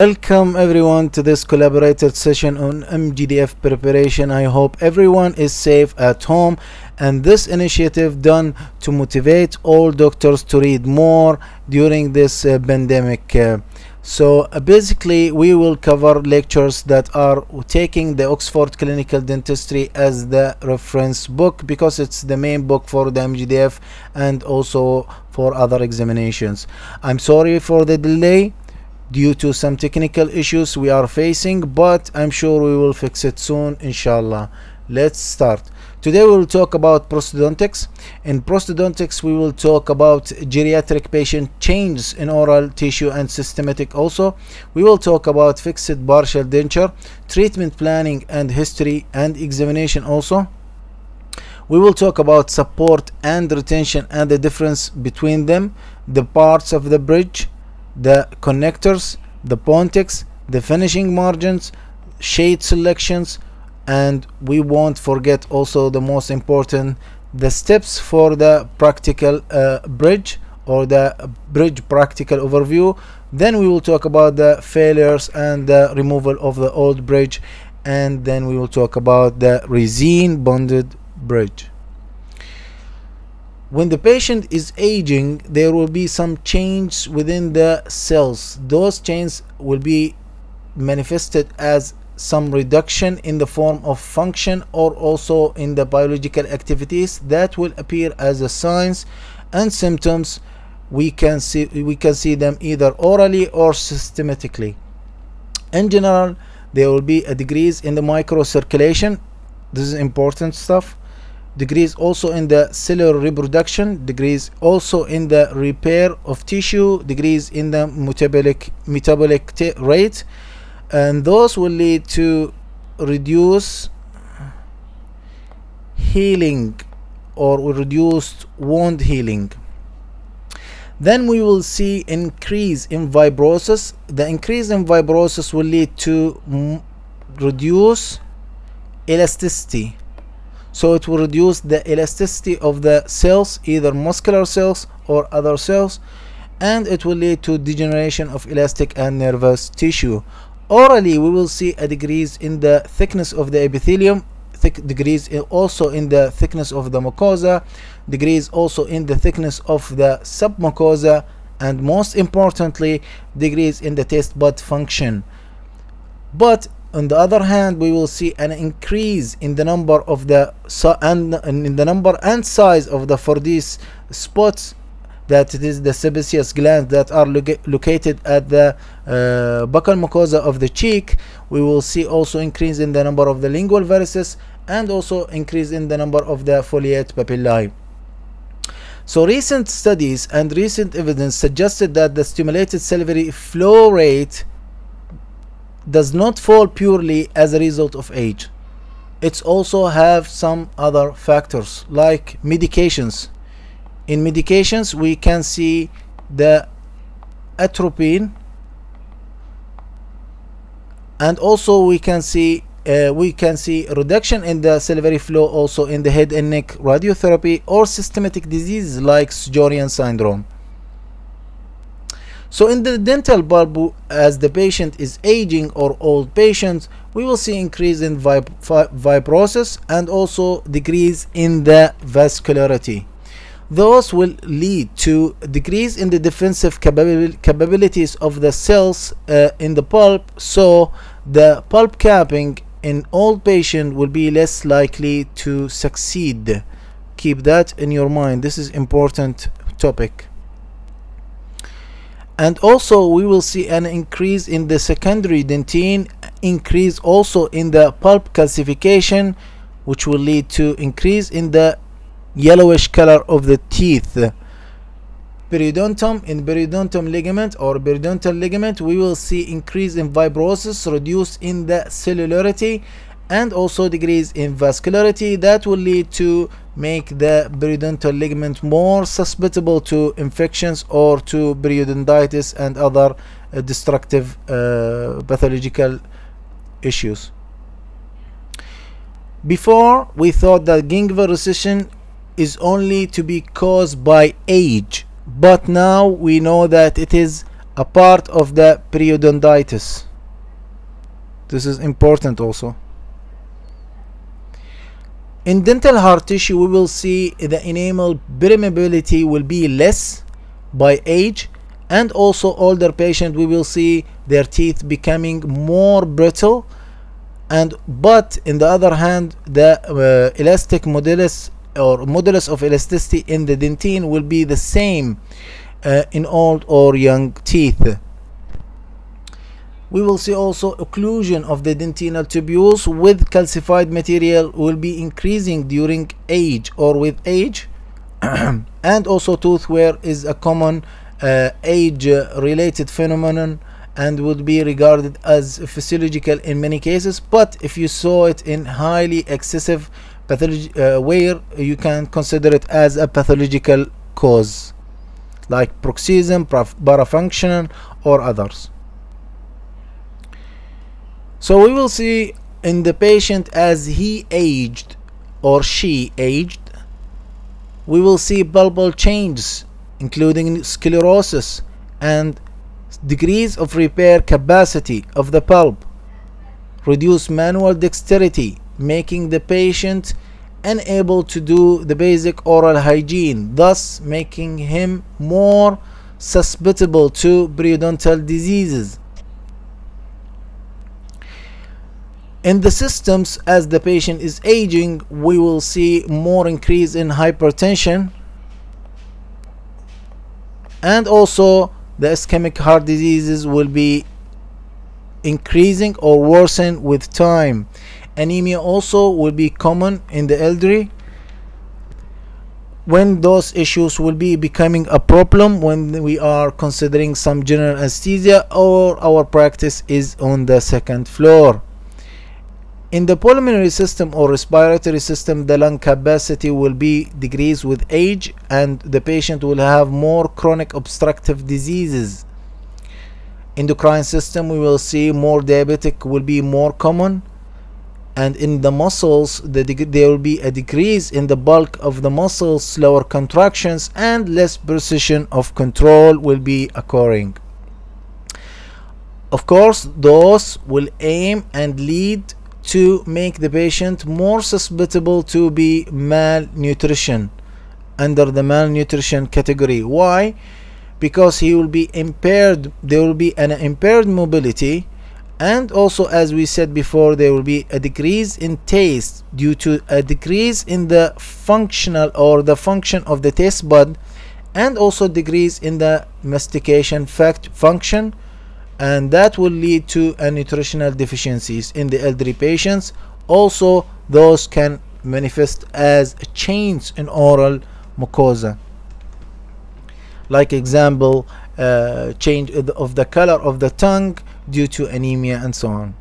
Welcome everyone to this collaborated session on MJDF preparation. I hope everyone is safe at home and this initiative done to motivate all doctors to read more during this uh, pandemic. Uh, so uh, basically we will cover lectures that are taking the Oxford Clinical Dentistry as the reference book because it's the main book for the MJDF and also for other examinations. I'm sorry for the delay due to some technical issues we are facing but I'm sure we will fix it soon inshallah. Let's start. Today we will talk about prosthodontics. In prosthodontics we will talk about geriatric patient changes in oral tissue and systematic also. We will talk about fixed partial denture treatment planning and history and examination also. We will talk about support and retention and the difference between them the parts of the bridge the connectors the pontics the finishing margins shade selections and we won't forget also the most important the steps for the practical uh, bridge or the bridge practical overview. Then we will talk about the failures and the removal of the old bridge and then we will talk about the resin bonded bridge when the patient is aging there will be some change within the cells. Those changes will be manifested as some reduction in the form of function or also in the biological activities that will appear as a signs and symptoms. We can see we can see them either orally or systematically. In general there will be a decrease in the microcirculation. This is important stuff degrees also in the cellular reproduction degrees also in the repair of tissue degrees in the metabolic metabolic rate. And those will lead to reduce healing or reduced wound healing. Then we will see increase in fibrosis. The increase in fibrosis will lead to reduce elasticity so it will reduce the elasticity of the cells either muscular cells or other cells and it will lead to degeneration of elastic and nervous tissue. Orally we will see a decrease in the thickness of the epithelium thick degrees also in the thickness of the mucosa degrees also in the thickness of the submucosa and most importantly degrees in the taste bud function. But on the other hand we will see an increase in the number of the so and in the number and size of the Fordyce spots that it is the sebaceous glands that are lo located at the uh, buccal mucosa of the cheek. We will see also increase in the number of the lingual varices and also increase in the number of the foliate papillae. So recent studies and recent evidence suggested that the stimulated salivary flow rate does not fall purely as a result of age. It's also have some other factors like medications. In medications we can see the atropine and also we can see uh, we can see reduction in the salivary flow also in the head and neck radiotherapy or systematic diseases like Sjogren syndrome so in the dental bulb, as the patient is aging or old patients, we will see increase in vib fibrosis and also decrease in the vascularity. Those will lead to decrease in the defensive capabil capabilities of the cells uh, in the pulp. So the pulp capping in old patient will be less likely to succeed. Keep that in your mind. This is important topic and also we will see an increase in the secondary dentine increase also in the pulp calcification which will lead to increase in the yellowish color of the teeth. Periodontum in periodontum ligament or periodontal ligament we will see increase in fibrosis reduced in the cellularity and also decrease in vascularity that will lead to make the periodontal ligament more susceptible to infections or to periodontitis and other uh, destructive uh, pathological issues. Before we thought that gingival recession is only to be caused by age but now we know that it is a part of the periodontitis this is important also in dental hard tissue we will see the enamel permeability will be less by age and also older patient we will see their teeth becoming more brittle. And but in the other hand the uh, elastic modulus or modulus of elasticity in the dentine will be the same uh, in old or young teeth we will see also occlusion of the dentinal tubules with calcified material will be increasing during age or with age. And also tooth wear is a common uh, age related phenomenon and would be regarded as physiological in many cases. But if you saw it in highly excessive pathology uh, wear you can consider it as a pathological cause like bruxism parafunctional or others so we will see in the patient as he aged or she aged, we will see pulpal changes including sclerosis and degrees of repair capacity of the pulp, reduce manual dexterity, making the patient unable to do the basic oral hygiene, thus making him more susceptible to periodontal diseases in the systems as the patient is aging we will see more increase in hypertension and also the ischemic heart diseases will be increasing or worsen with time. Anemia also will be common in the elderly. When those issues will be becoming a problem when we are considering some general anesthesia or our practice is on the second floor in the pulmonary system or respiratory system, the lung capacity will be decreased with age and the patient will have more chronic obstructive diseases. In the endocrine system, we will see more diabetic will be more common and in the muscles the there will be a decrease in the bulk of the muscles slower contractions and less precision of control will be occurring of course those will aim and lead to make the patient more susceptible to be malnutrition under the malnutrition category. Why? Because he will be impaired there will be an impaired mobility and also as we said before there will be a decrease in taste. Due to a decrease in the functional or the function of the taste bud and also decrease in the mastication fact function and that will lead to nutritional deficiencies in the elderly patients. Also those can manifest as a change in oral mucosa. Like example uh, change of the color of the tongue due to anemia and so on.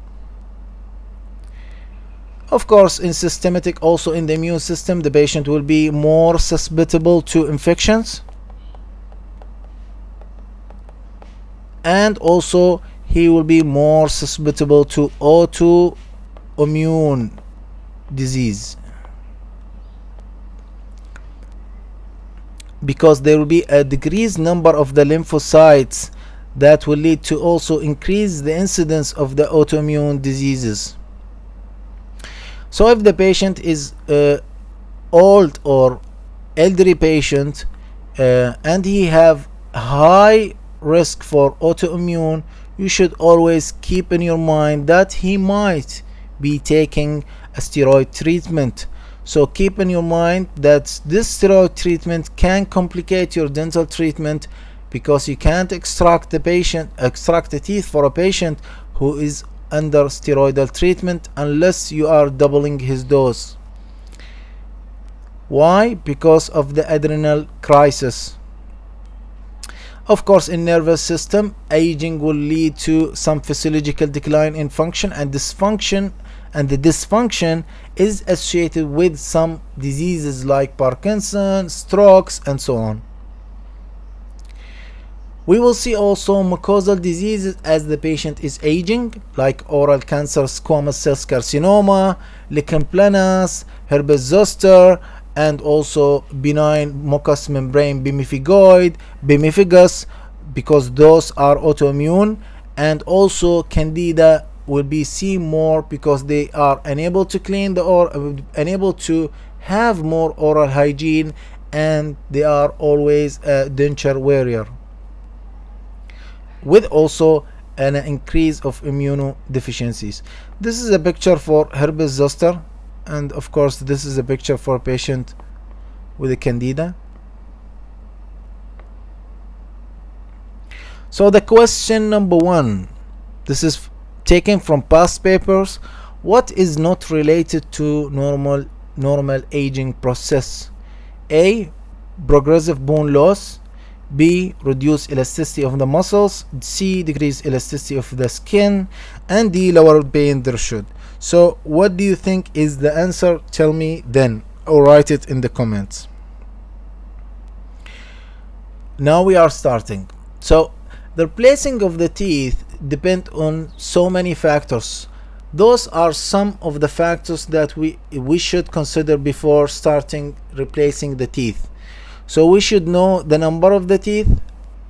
Of course in systematic also in the immune system the patient will be more susceptible to infections and also he will be more susceptible to autoimmune disease. Because there will be a decreased number of the lymphocytes that will lead to also increase the incidence of the autoimmune diseases. So if the patient is uh, old or elderly patient uh, and he have high risk for autoimmune you should always keep in your mind that he might be taking a steroid treatment. So keep in your mind that this steroid treatment can complicate your dental treatment because you can't extract the patient extract the teeth for a patient who is under steroidal treatment unless you are doubling his dose. Why? Because of the adrenal crisis of course, in nervous system, aging will lead to some physiological decline in function and dysfunction and the dysfunction is associated with some diseases like Parkinson, strokes and so on. We will see also mucosal diseases as the patient is aging, like oral cancer, squamous cell carcinoma, lichen planus, herpes zoster, and also benign mucous membrane pemphigoid, pemphigus, because those are autoimmune and also candida will be seen more because they are unable to clean the or uh, unable to have more oral hygiene and they are always a denture wearer with also an increase of immunodeficiencies. This is a picture for herpes zoster and of course this is a picture for a patient with a candida so the question number one this is taken from past papers what is not related to normal normal aging process a progressive bone loss B. Reduce elasticity of the muscles. C. Decrease elasticity of the skin. And D. Lower pain threshold. So what do you think is the answer? Tell me then or write it in the comments. Now we are starting. So the replacing of the teeth depend on so many factors. Those are some of the factors that we, we should consider before starting replacing the teeth so we should know the number of the teeth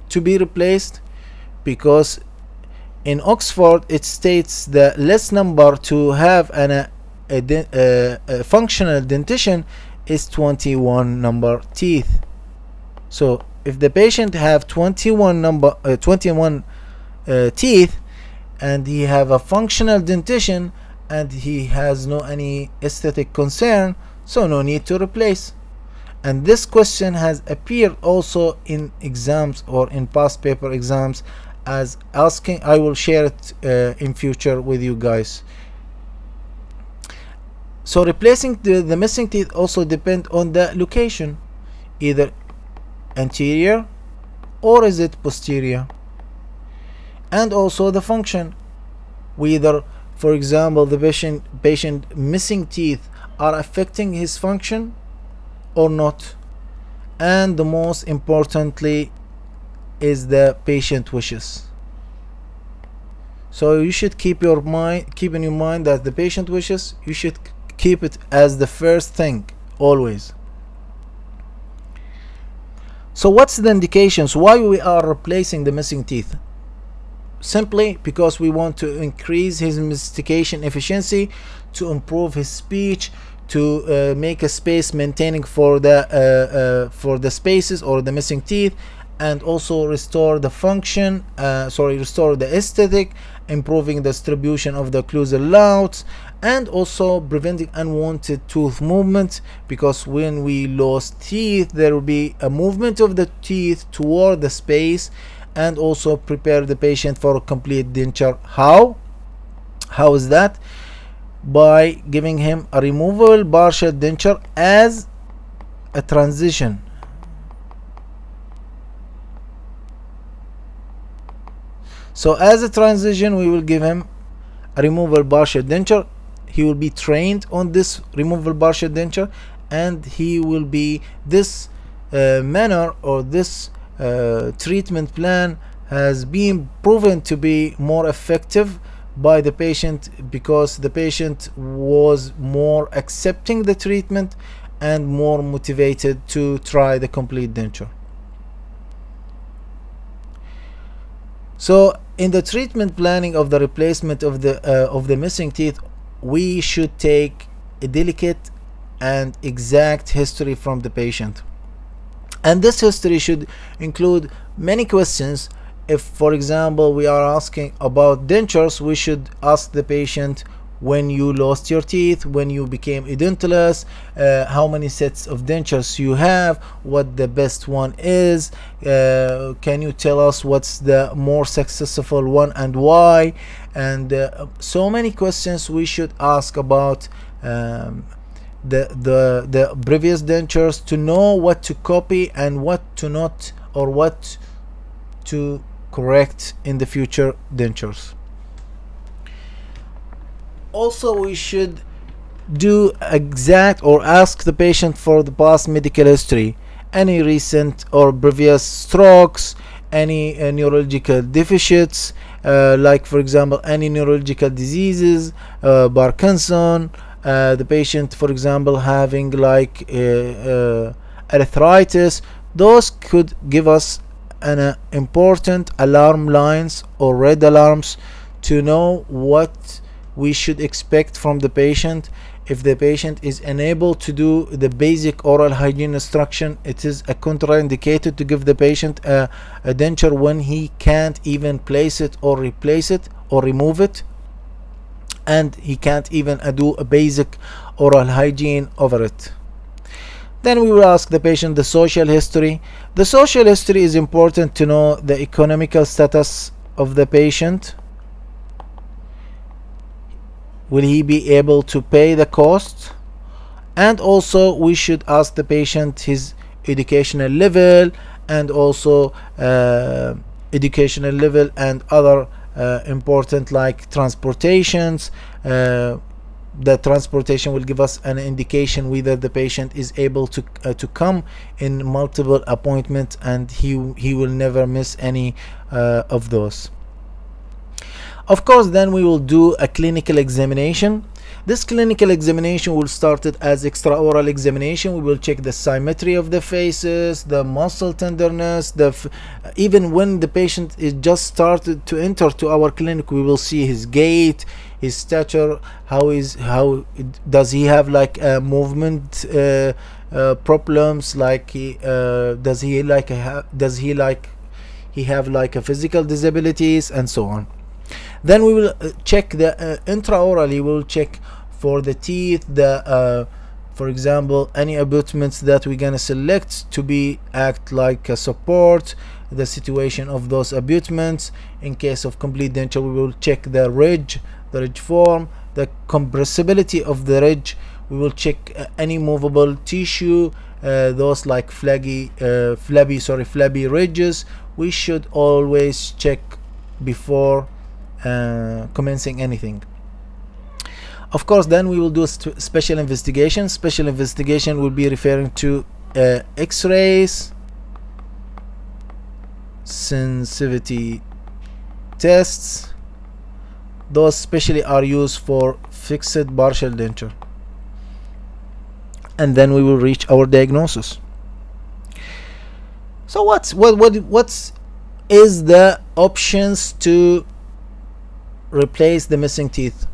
to be replaced because in Oxford it states the less number to have an, a, a, a functional dentition is 21 number teeth. So if the patient have 21 number uh, 21 uh, teeth and he have a functional dentition and he has no any aesthetic concern so no need to replace. And this question has appeared also in exams or in past paper exams as asking I will share it uh, in future with you guys. So replacing the, the missing teeth also depend on the location either anterior or is it posterior? And also the function whether for example the patient patient missing teeth are affecting his function or not. And the most importantly is the patient wishes. So you should keep your mind keep in your mind that the patient wishes you should keep it as the first thing always. So what's the indications? Why we are replacing the missing teeth? Simply because we want to increase his mastication efficiency to improve his speech to uh, make a space maintaining for the uh, uh, for the spaces or the missing teeth and also restore the function uh, sorry restore the aesthetic improving the distribution of the occlusal loads and also preventing unwanted tooth movement because when we lose teeth there will be a movement of the teeth toward the space and also prepare the patient for a complete denture. How? How is that? By giving him a removable partial denture as a transition so as a transition we will give him a removable partial denture he will be trained on this removable partial denture and he will be this uh, manner or this uh, treatment plan has been proven to be more effective by the patient because the patient was more accepting the treatment and more motivated to try the complete denture. So in the treatment planning of the replacement of the uh, of the missing teeth we should take a delicate and exact history from the patient. And this history should include many questions. If for example we are asking about dentures we should ask the patient when you lost your teeth when you became edentulous uh, how many sets of dentures you have what the best one is uh, can you tell us what's the more successful one and why? And uh, so many questions we should ask about um, the the the previous dentures to know what to copy and what to not or what to correct in the future dentures also we should do exact or ask the patient for the past medical history. Any recent or previous strokes any uh, neurological deficits uh, like for example any neurological diseases uh, Parkinson uh, the patient for example having like uh, uh, arthritis those could give us an important alarm lines or red alarms to know what we should expect from the patient. If the patient is unable to do the basic oral hygiene instruction it is a contraindicated to give the patient a, a denture when he can't even place it or replace it or remove it. And he can't even uh, do a basic oral hygiene over it. Then we will ask the patient the social history. The social history is important to know the economical status of the patient will he be able to pay the cost and also we should ask the patient his educational level and also uh, educational level and other uh, important like transportations uh, the transportation will give us an indication whether the patient is able to uh, to come in multiple appointments and he he will never miss any uh, of those of course then we will do a clinical examination. This clinical examination will start it as extraoral examination. We will check the symmetry of the faces the muscle tenderness the even when the patient is just started to enter to our clinic we will see his gait his stature how is how does he have like uh, movement uh, uh, problems like he uh, does he like a, does he like he have like a physical disabilities and so on then we will uh, check the uh, intraorally we will check for the teeth the uh, for example any abutments that we're gonna select to be act like a support the situation of those abutments. In case of complete denture we will check the ridge the ridge form the compressibility of the ridge. We will check uh, any movable tissue uh, those like flaggy uh, flabby sorry flabby ridges. We should always check before uh, commencing anything. Of course then we will do special investigation. Special investigation will be referring to uh, x-rays sensitivity tests. Those specially are used for fixed partial denture. And then we will reach our diagnosis. So what's what what what's is the options to replace the missing teeth.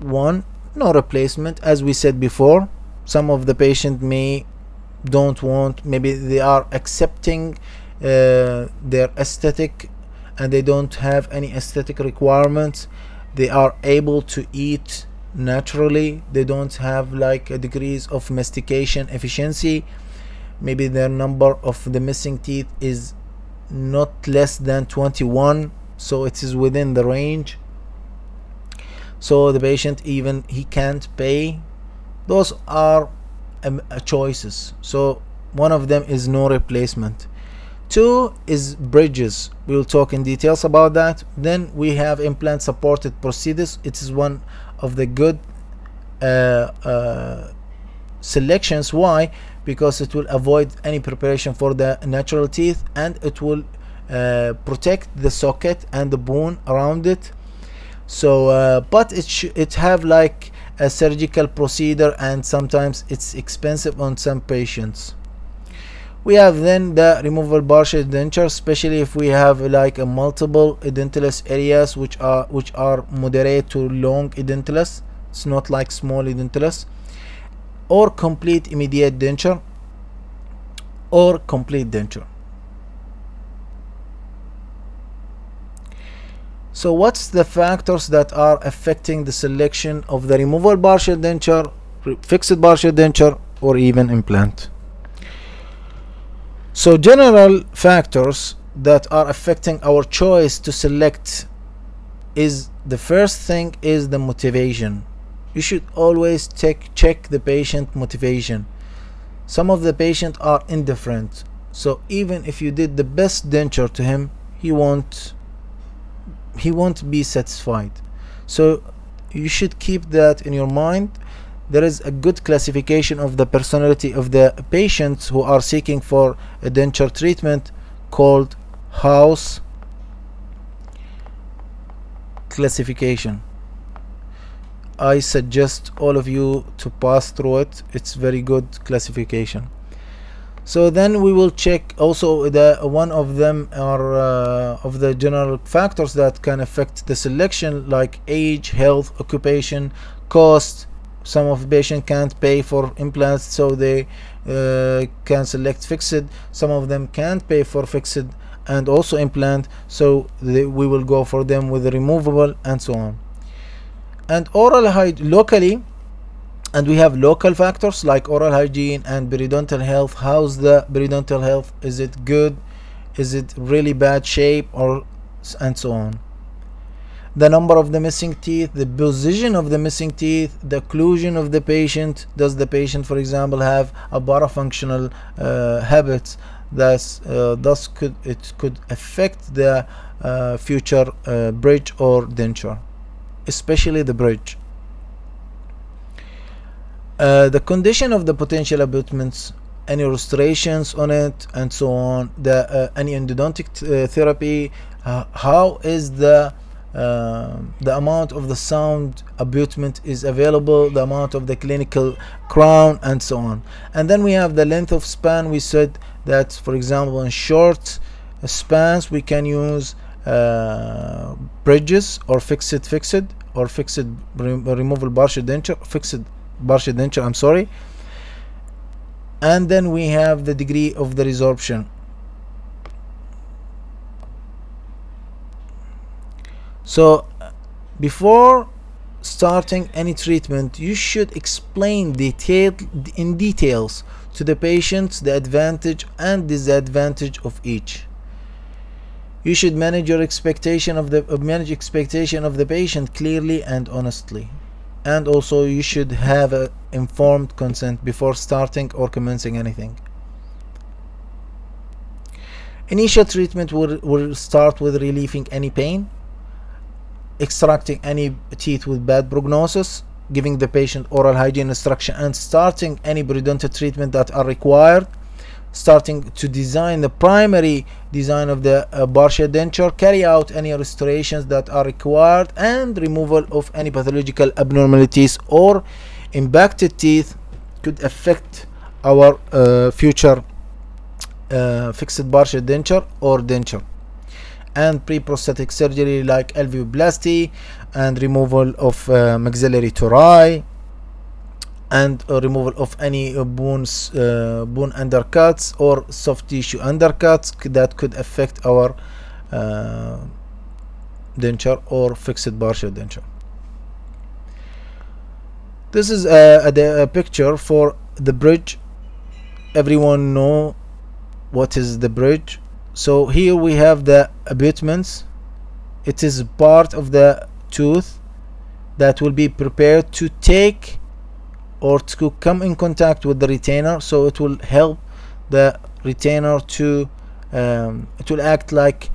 One no replacement. As we said before some of the patient may don't want maybe they are accepting uh, their aesthetic and they don't have any aesthetic requirements. They are able to eat naturally. They don't have like a degrees of mastication efficiency. Maybe their number of the missing teeth is not less than 21 so it is within the range so the patient even he can't pay those are um, uh, choices. So one of them is no replacement. Two is bridges. We will talk in details about that. Then we have implant supported procedures it is one of the good uh, uh, selections. Why? Because it will avoid any preparation for the natural teeth and it will uh, protect the socket and the bone around it so uh, but it it have like a surgical procedure and sometimes it's expensive on some patients. We have then the removable partial denture especially if we have like a multiple edentulous areas which are which are moderate to long edentulous. It's not like small edentulous. Or complete immediate denture. Or complete denture So what's the factors that are affecting the selection of the removable partial denture, fixed partial denture, or even implant? So general factors that are affecting our choice to select is the first thing is the motivation. You should always check check the patient motivation. Some of the patient are indifferent. So even if you did the best denture to him, he won't he won't be satisfied. So you should keep that in your mind. There is a good classification of the personality of the patients who are seeking for a denture treatment called house classification. I suggest all of you to pass through it. It's very good classification so then we will check also the one of them are uh, of the general factors that can affect the selection like age health occupation cost. Some of the patient can't pay for implants so they uh, can select fixed. Some of them can't pay for fixed and also implant so they, we will go for them with the removable and so on. And oral hygiene locally and we have local factors like oral hygiene and periodontal health. How's the periodontal health? Is it good? Is it really bad shape or and so on? The number of the missing teeth the position of the missing teeth the occlusion of the patient. Does the patient for example have a parafunctional uh, habits? That uh, thus could it could affect the uh, future uh, bridge or denture especially the bridge uh, the condition of the potential abutments any restorations on it and so on the uh, any endodontic uh, therapy uh, how is the uh, the amount of the sound abutment is available the amount of the clinical crown and so on. And then we have the length of span. We said that for example in short spans we can use uh, bridges or fixed fixed or fixed removal partial denture fixed partial I'm sorry. And then we have the degree of the resorption. So before starting any treatment you should explain detailed in details to the patients the advantage and disadvantage of each. You should manage your expectation of the manage expectation of the patient clearly and honestly and also you should have a informed consent before starting or commencing anything. Initial treatment will, will start with relieving any pain extracting any teeth with bad prognosis giving the patient oral hygiene instruction and starting any periodontal treatment that are required starting to design the primary design of the uh, denture carry out any restorations that are required and removal of any pathological abnormalities or impacted teeth could affect our uh, future uh, fixed partial denture or denture and pre-prosthetic surgery like alveoplasty and removal of uh, maxillary tori and removal of any uh, bones uh, bone undercuts or soft tissue undercuts that could affect our uh, denture or fixed partial denture. This is a, a, a picture for the bridge. Everyone know what is the bridge. So here we have the abutments. It is part of the tooth that will be prepared to take or to come in contact with the retainer so it will help the retainer to um, it will act like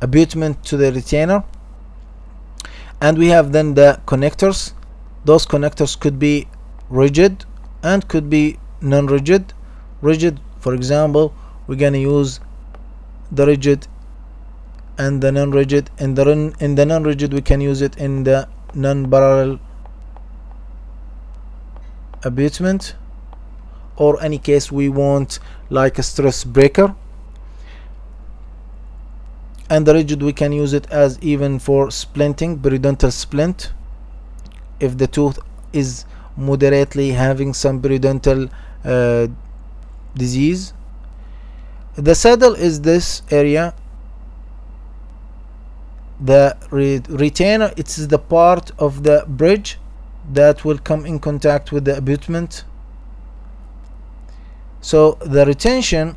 abutment to the retainer. And we have then the connectors. Those connectors could be rigid and could be non-rigid. Rigid for example we're gonna use the rigid and the non-rigid. In the in the non-rigid we can use it in the non-parallel abutment or any case we want like a stress breaker. And the rigid we can use it as even for splinting periodontal splint. If the tooth is moderately having some periodontal uh, disease. The saddle is this area. The re retainer it's the part of the bridge that will come in contact with the abutment. So the retention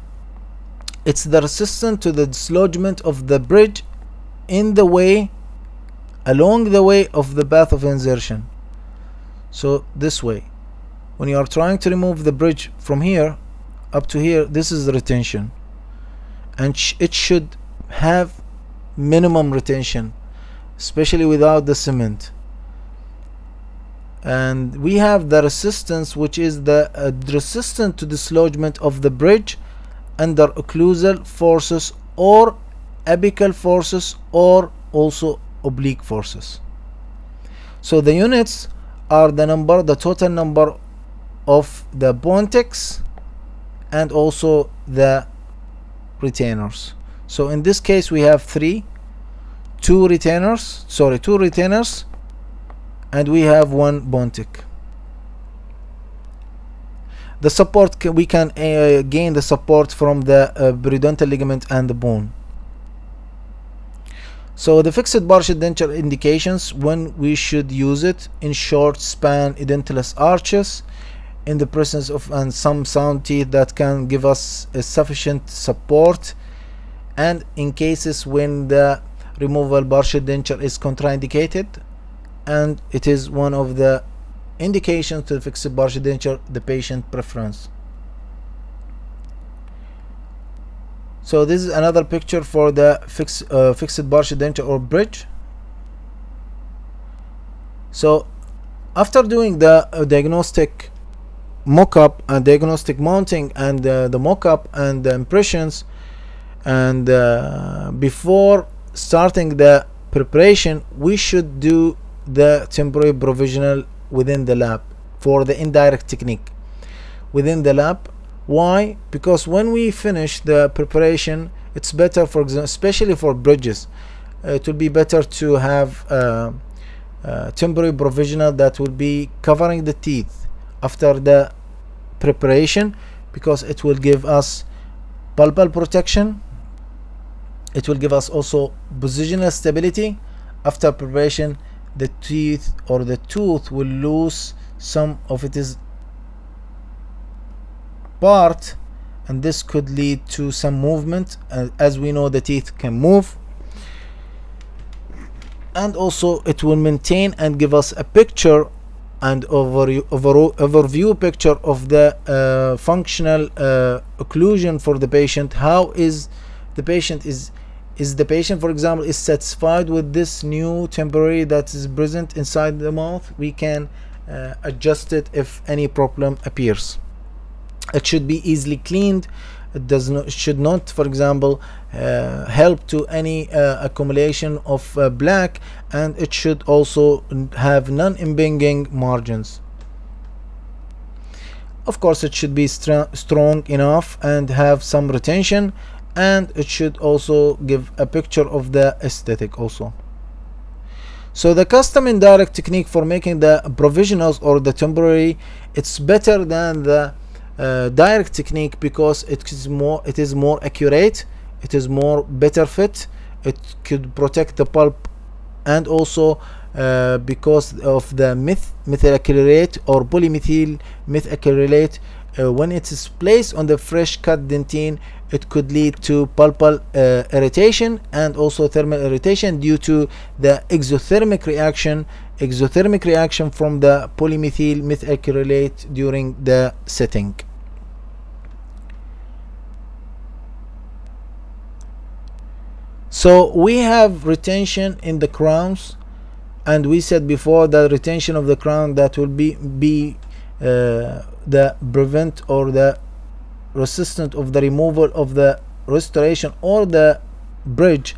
it's the resistance to the dislodgement of the bridge in the way along the way of the path of insertion. So this way. When you are trying to remove the bridge from here up to here this is the retention. And sh it should have minimum retention especially without the cement and we have the resistance which is the uh, resistance to dislodgement of the bridge under occlusal forces or apical forces or also oblique forces. So the units are the number the total number of the Pontics and also the retainers. So in this case we have three two retainers sorry two retainers and we have one Pontic the support we can uh, gain the support from the uh, periodontal ligament and the bone. So the fixed partial denture indications when we should use it in short span edentulous arches in the presence of and some sound teeth that can give us a sufficient support. And in cases when the removal partial denture is contraindicated and it is one of the indications to fix partial denture the patient preference. So this is another picture for the fix, uh, fixed partial denture or bridge. So after doing the uh, diagnostic mock-up and diagnostic mounting and uh, the mock-up and the impressions and uh, before starting the preparation we should do the temporary provisional within the lab for the indirect technique within the lab. Why? Because when we finish the preparation it's better for example especially for bridges uh, it will be better to have uh, uh, temporary provisional that will be covering the teeth after the preparation because it will give us pulpal protection. It will give us also positional stability after preparation the teeth or the tooth will lose some of its part and this could lead to some movement uh, as we know the teeth can move. And also it will maintain and give us a picture and over, over overview picture of the uh, functional uh, occlusion for the patient. How is the patient is is the patient for example is satisfied with this new temporary that is present inside the mouth we can uh, adjust it if any problem appears. It should be easily cleaned. It does not should not for example uh, help to any uh, accumulation of uh, black and it should also have non-impinging margins. Of course it should be str strong enough and have some retention and it should also give a picture of the aesthetic also. So the custom indirect technique for making the provisionals or the temporary it's better than the uh, direct technique because it is more it is more accurate it is more better fit it could protect the pulp and also uh, because of the meth methacrylate or polymethyl methacrylate uh, when it is placed on the fresh cut dentine it could lead to pulpal uh, irritation and also thermal irritation due to the exothermic reaction exothermic reaction from the polymethyl methacrylate during the setting. So we have retention in the crowns and we said before that retention of the crown that will be be uh, the prevent or the resistant of the removal of the restoration or the bridge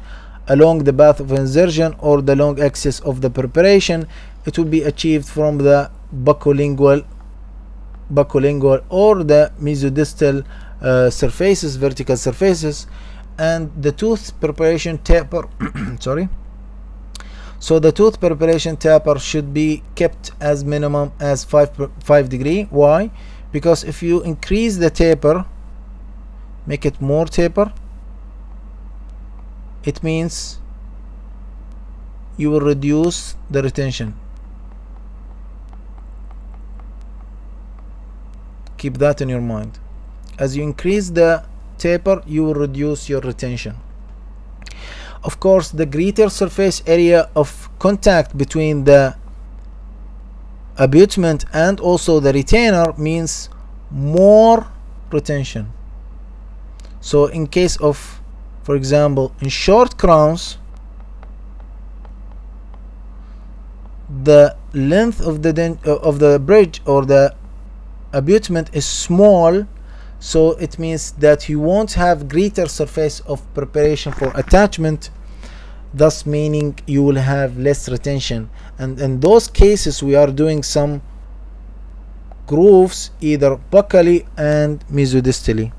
along the path of insertion or the long axis of the preparation it will be achieved from the buccolingual buccolingual or the mesodistal uh, surfaces vertical surfaces and the tooth preparation taper sorry so the tooth preparation taper should be kept as minimum as 5 5 degree. Why? Because if you increase the taper make it more taper it means you will reduce the retention. Keep that in your mind. As you increase the taper you will reduce your retention of course the greater surface area of contact between the abutment and also the retainer means more retention. So in case of for example in short crowns the length of the uh, of the bridge or the abutment is small so it means that you won't have greater surface of preparation for attachment thus meaning you will have less retention and in those cases we are doing some grooves either buccally and mesodistally.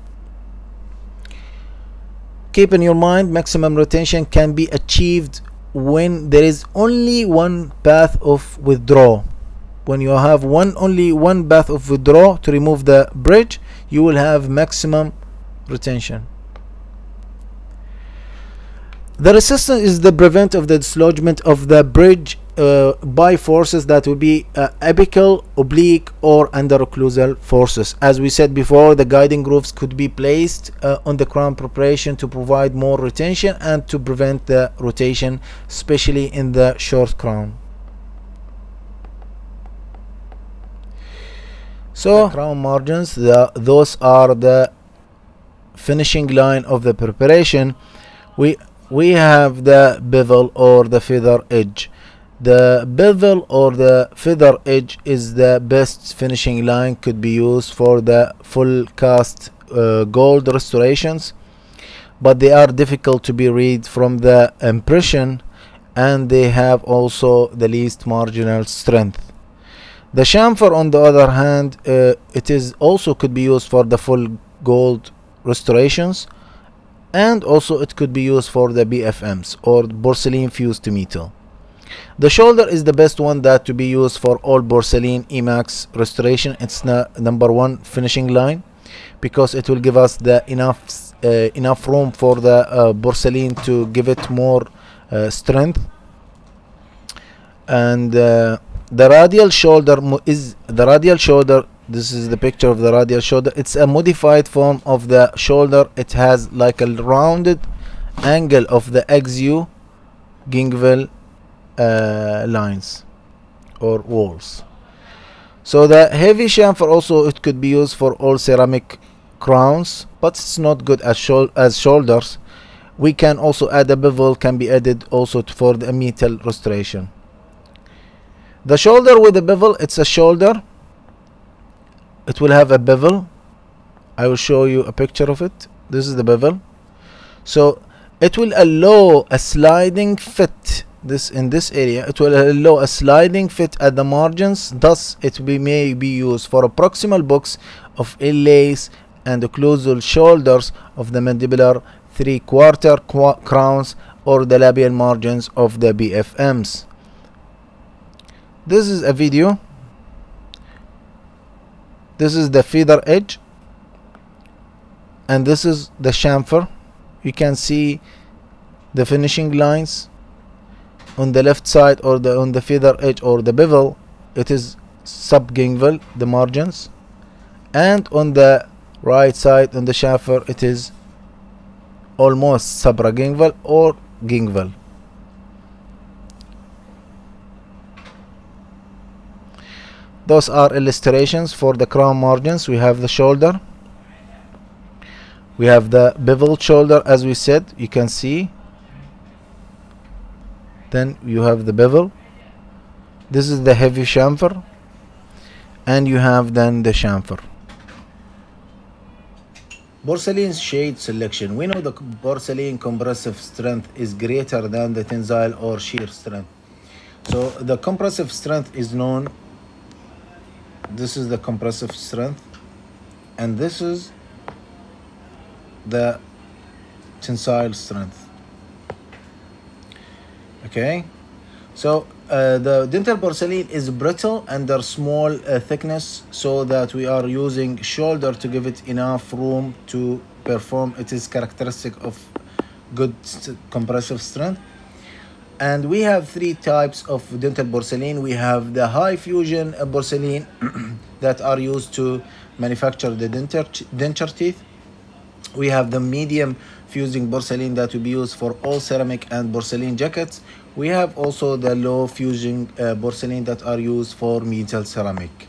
Keep in your mind maximum retention can be achieved when there is only one path of withdrawal. When you have one only one path of withdrawal to remove the bridge, you will have maximum retention. The resistance is the prevent of the dislodgement of the bridge uh, by forces that will be uh, apical, oblique, or under-occlusal forces. As we said before, the guiding grooves could be placed uh, on the crown preparation to provide more retention and to prevent the rotation, especially in the short crown. So the crown margins, the, those are the finishing line of the preparation. We we have the bevel or the feather edge. The bevel or the feather edge is the best finishing line could be used for the full cast uh, gold restorations. But they are difficult to be read from the impression and they have also the least marginal strength the chamfer on the other hand uh, it is also could be used for the full gold restorations and also it could be used for the PFMs or porcelain fused metal. The shoulder is the best one that to be used for all porcelain Emax restoration. It's number one finishing line because it will give us the enough uh, enough room for the uh, porcelain to give it more uh, strength. And uh, the radial shoulder is the radial shoulder this is the picture of the radial shoulder it's a modified form of the shoulder it has like a rounded angle of the axio gingival uh, lines or walls. So the heavy chamfer also it could be used for all ceramic crowns but it's not good as, as shoulders. We can also add a bevel can be added also for the metal restoration the shoulder with the bevel it's a shoulder. It will have a bevel. I will show you a picture of it. This is the bevel. So it will allow a sliding fit this in this area. It will allow a sliding fit at the margins. Thus it may be used for a proximal box of inlays and the occlusal shoulders of the mandibular three quarter qu crowns or the labial margins of the PFMs this is a video. This is the feather edge. And this is the chamfer. You can see the finishing lines on the left side or the on the feather edge or the bevel. It is subgingival the margins. And on the right side on the chamfer it is almost supragingival or gingival those are illustrations for the crown margins. We have the shoulder. We have the beveled shoulder as we said. You can see. Then you have the bevel this is the heavy chamfer. And you have then the chamfer. Porcelain shade selection. We know the porcelain compressive strength is greater than the tensile or shear strength. So the compressive strength is known this is the compressive strength and this is the tensile strength. Okay? So uh, the dental porcelain is brittle under small uh, thickness so that we are using shoulder to give it enough room to perform. It is characteristic of good compressive strength and we have three types of dental porcelain. We have the high fusion porcelain that are used to manufacture the denture, teeth. We have the medium fusing porcelain that will be used for all ceramic and porcelain jackets. We have also the low fusing uh, porcelain that are used for metal ceramic.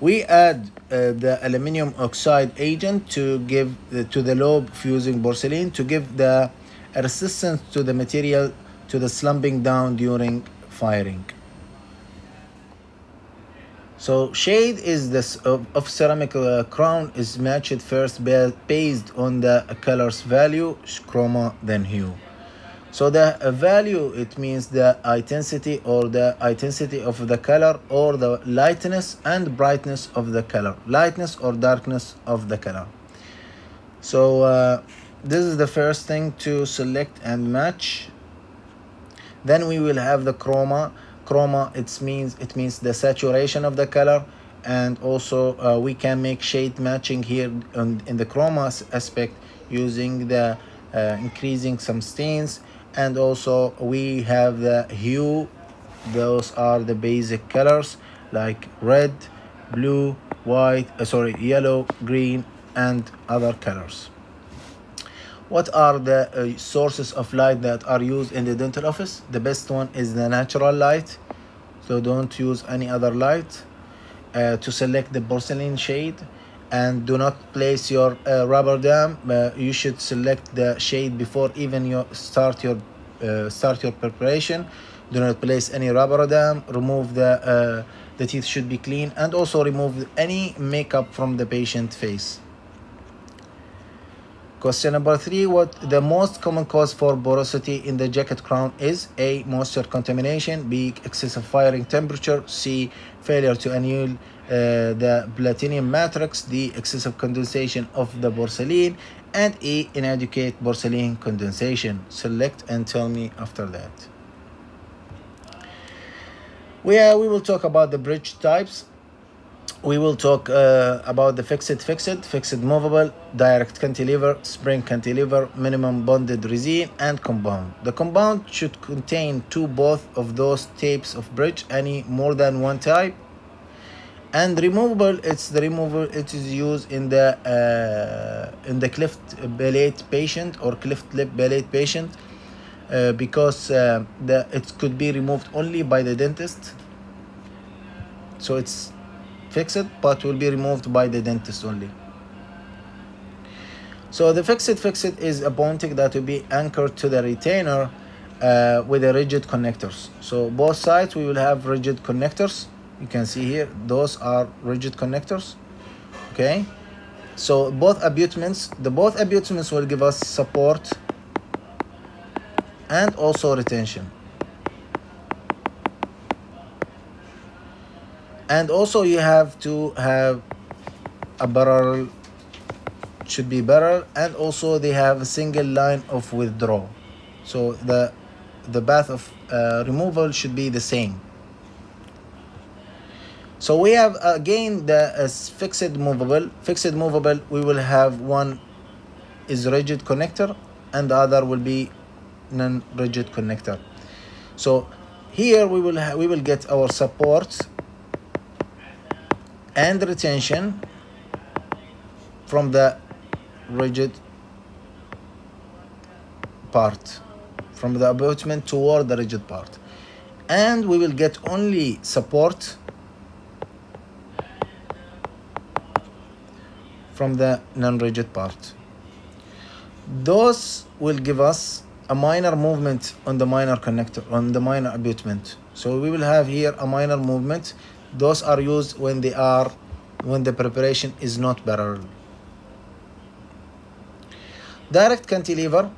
We add uh, the aluminum oxide agent to give uh, to the low fusing porcelain to give the resistance to the material to the slumping down during firing. So shade is this of, of ceramic uh, crown is matched first based on the color's value, chroma, then hue. so the uh, value it means the intensity or the intensity of the color or the lightness and brightness of the color lightness or darkness of the color so uh, this is the first thing to select and match then we will have the chroma. Chroma it means it means the saturation of the color. And also uh, we can make shade matching here on, in the chroma aspect using the uh, increasing some stains. And also we have the hue. Those are the basic colors like red blue white uh, sorry yellow green and other colors what are the uh, sources of light that are used in the dental office? The best one is the natural light. So don't use any other light uh, to select the porcelain shade. And do not place your uh, rubber dam uh, you should select the shade before even you start your uh, start your preparation. Do not place any rubber dam. Remove the uh, the teeth should be clean. And also remove any makeup from the patient face Question number three, what the most common cause for porosity in the jacket crown is A. Moisture contamination, B. Excessive firing temperature, C. Failure to anneal uh, the platinum matrix, D. Excessive condensation of the porcelain, and E. Inadequate porcelain condensation. Select and tell me after that. We, uh, we will talk about the bridge types we will talk uh, about the fixed fixed fixed movable direct cantilever spring cantilever minimum bonded resin and compound. The compound should contain two both of those types of bridge any more than one type. And removable it's the removal it is used in the uh, in the cleft palate patient or cleft lip palate patient uh, because uh, the it could be removed only by the dentist. So it's fixed but will be removed by the dentist only. So the fixed fixed is a pontic that will be anchored to the retainer uh, with the rigid connectors. So both sides we will have rigid connectors. You can see here those are rigid connectors. Okay? So both abutments the both abutments will give us support and also retention and also you have to have a barrel should be barrel and also they have a single line of withdrawal. So the the bath of uh, removal should be the same. So we have again the uh, fixed movable. Fixed movable we will have one is rigid connector and the other will be non-rigid connector. So here we will we will get our support and retention from the rigid part from the abutment toward the rigid part. And we will get only support from the non-rigid part. Those will give us a minor movement on the minor connector on the minor abutment. So we will have here a minor movement those are used when they are when the preparation is not parallel direct cantilever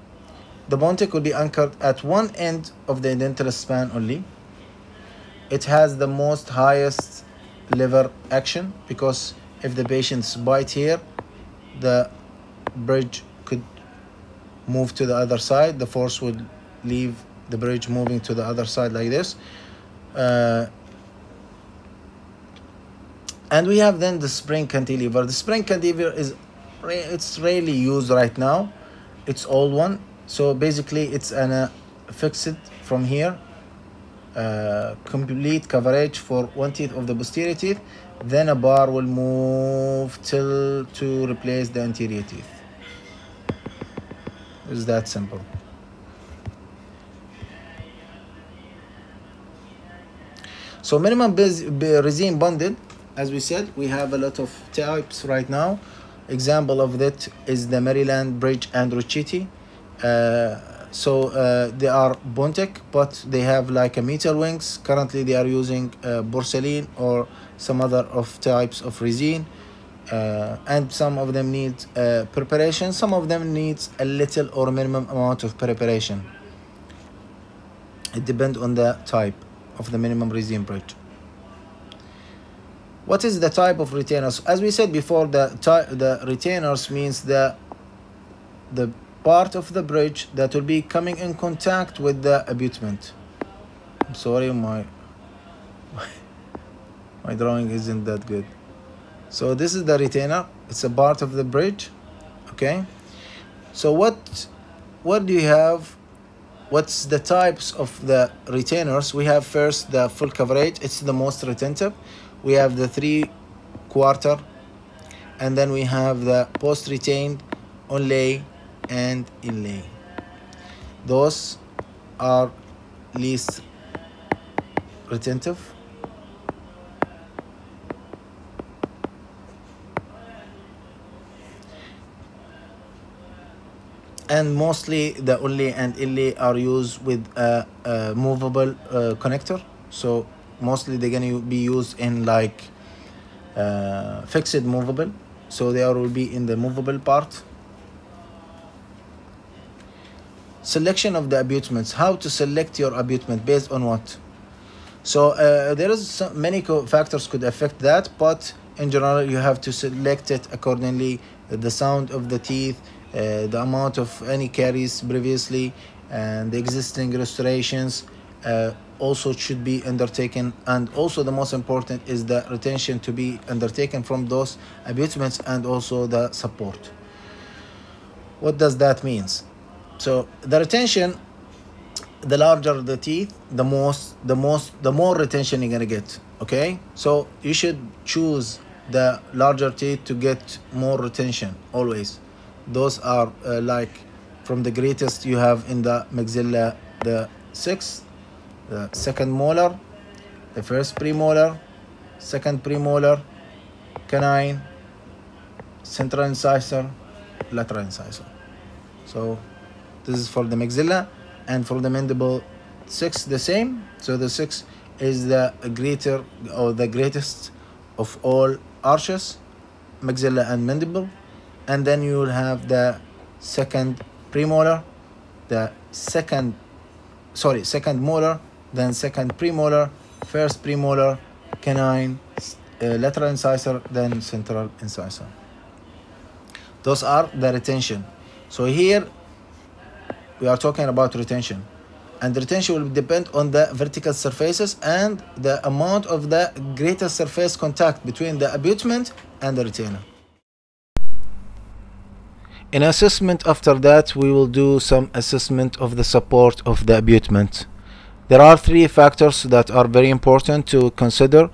the pontic will be anchored at one end of the dental span only. It has the most highest lever action because if the patients bite here the bridge could move to the other side. The force would leave the bridge moving to the other side like this. Uh, and we have then the spring cantilever. The spring cantilever is it's rarely used right now. It's old one. So basically it's an uh, fixed from here. Uh, complete coverage for one teeth of the posterior teeth. Then a bar will move till to replace the anterior teeth. It's that simple. So minimum resin bonded as we said we have a lot of types right now. Example of that is the Maryland Bridge and Rochette uh, so uh, they are Pontic but they have like a metal wings. Currently they are using uh, porcelain or some other of types of resin. Uh, and some of them need uh, preparation. Some of them needs a little or minimum amount of preparation. It depends on the type of the minimum resin bridge what is the type of retainers? As we said before the type the retainers means the the part of the bridge that will be coming in contact with the abutment. I'm sorry my my drawing isn't that good. So this is the retainer. It's a part of the bridge okay? So what what do you have? What's the types of the retainers? We have first the full coverage. It's the most retentive we have the three quarter and then we have the post retained onlay and inlay. Those are least retentive. And mostly the onlay and inlay are used with a, a movable uh, connector. So mostly they're going to be used in like uh, fixed movable. So they are will be in the movable part. Selection of the abutments. How to select your abutment based on what? So uh, there is some, many factors could affect that but in general you have to select it accordingly. The sound of the teeth uh, the amount of any caries previously and the existing restorations uh, also should be undertaken. And also the most important is the retention to be undertaken from those abutments and also the support. What does that means? So the retention the larger the teeth the most the most the more retention you're gonna get okay? So you should choose the larger teeth to get more retention always. Those are uh, like from the greatest you have in the maxilla the sixth the second molar the first premolar second premolar canine central incisor lateral incisor. So this is for the maxilla and for the mandible six the same. So the six is the greater or the greatest of all arches maxilla and mandible. And then you will have the second premolar the second sorry second molar then second premolar. First premolar. Canine. Uh, lateral incisor. Then central incisor. Those are the retention. So here we are talking about retention. And retention will depend on the vertical surfaces and the amount of the greater surface contact between the abutment and the retainer. In assessment after that we will do some assessment of the support of the abutment. There are three factors that are very important to consider.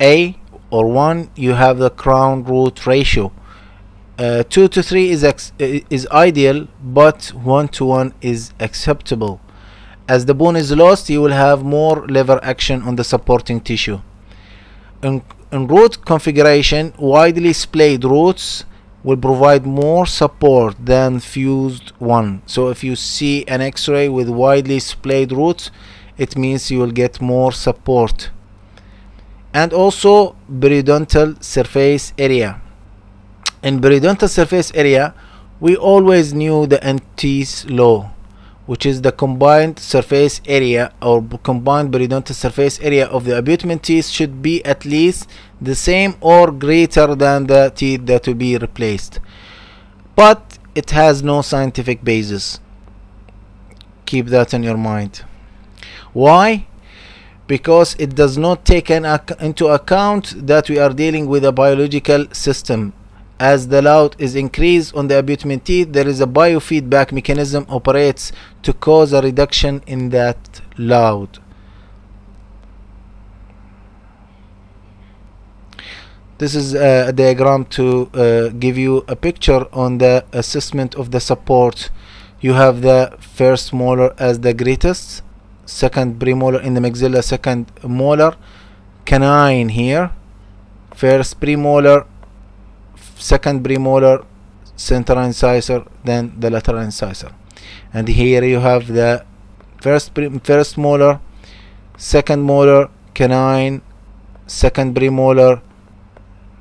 A or 1 you have the crown root ratio. Uh, 2 to 3 is, is ideal but 1 to 1 is acceptable. As the bone is lost you will have more lever action on the supporting tissue. In, in root configuration widely splayed roots will provide more support than fused one so if you see an x-ray with widely splayed roots it means you will get more support. And also periodontal surface area. In periodontal surface area we always knew the Ante's law which is the combined surface area or combined periodontal surface area of the abutment teeth should be at least the same or greater than the teeth that will be replaced. But it has no scientific basis. Keep that in your mind why? Because it does not take an ac into account that we are dealing with a biological system. As the load is increased on the abutment teeth there is a biofeedback mechanism operates to cause a reduction in that load this is a diagram to uh, give you a picture on the assessment of the support. You have the first molar as the greatest second premolar in the maxilla second molar canine here. First premolar second premolar central incisor then the lateral incisor. And here you have the first first molar second molar canine second premolar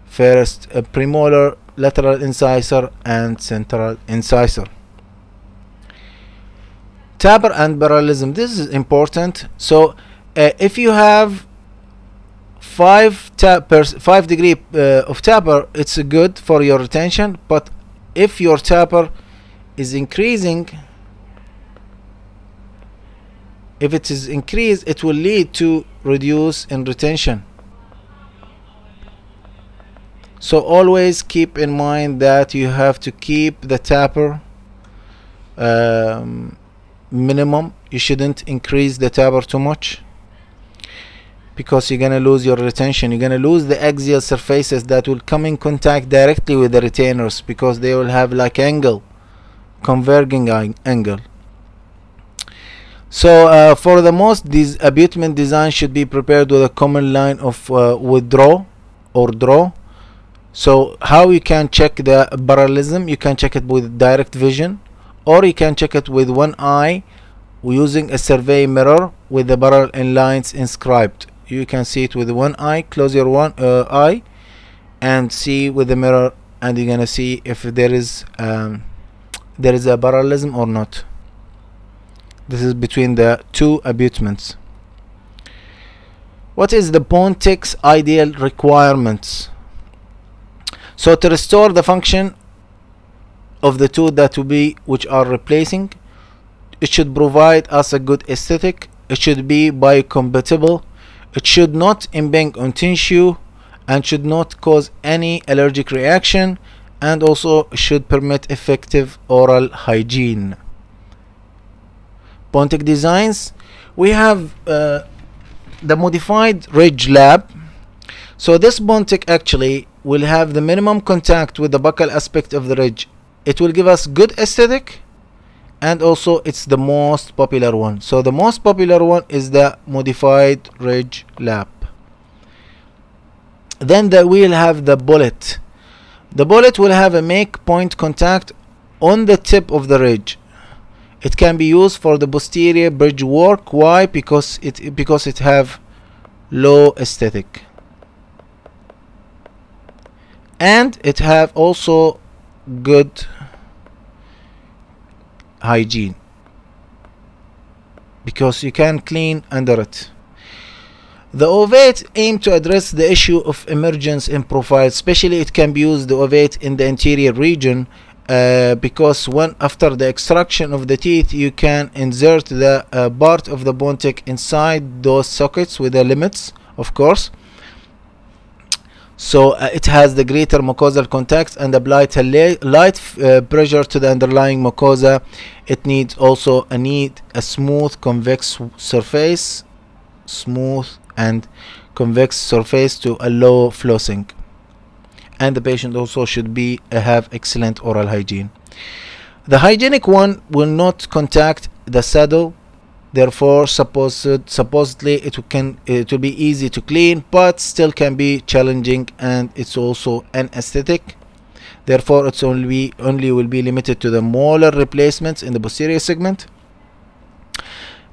first uh, premolar lateral incisor and central incisor taper and parallelism this is important. So uh, if you have five five degree uh, of taper it's good for your retention but if your taper is increasing if it is increased it will lead to reduce in retention. So always keep in mind that you have to keep the taper um, minimum you shouldn't increase the taper too much because you're gonna lose your retention. You're gonna lose the axial surfaces that will come in contact directly with the retainers because they will have like angle converging angle. So uh, for the most these abutment design should be prepared with a common line of uh, withdraw or draw. So how you can check the parallelism you can check it with direct vision or you can check it with one eye using a survey mirror with the barrel and lines inscribed. You can see it with one eye close your one uh, eye and see with the mirror and you're gonna see if there is um, there is a parallelism or not. This is between the two abutments. What is the Pontic's ideal requirements? So to restore the function of the two that will be which are replacing it should provide us a good aesthetic. It should be biocompatible. It should not impinge on tissue and should not cause any allergic reaction and also should permit effective oral hygiene. Pontic designs we have uh, the modified ridge lap. So this Pontic actually will have the minimum contact with the buccal aspect of the ridge it will give us good aesthetic and also it's the most popular one. So the most popular one is the modified ridge lap. Then the, we'll have the bullet. The bullet will have a make point contact on the tip of the ridge. It can be used for the posterior bridge work. Why? Because it because it have low aesthetic. And it have also good hygiene. Because you can clean under it. The ovate aim to address the issue of emergence in profile especially it can be used the ovate in the anterior region uh, because when after the extraction of the teeth you can insert the uh, part of the Pontic inside those sockets with the limits of course so uh, it has the greater mucosal contact and applied a light uh, pressure to the underlying mucosa. It needs also a need a smooth convex surface smooth and convex surface to allow flossing and the patient also should be uh, have excellent oral hygiene. The hygienic one will not contact the saddle therefore supposed supposedly it can it will be easy to clean but still can be challenging and it's also an aesthetic. Therefore it's only only will be limited to the molar replacements in the posterior segment.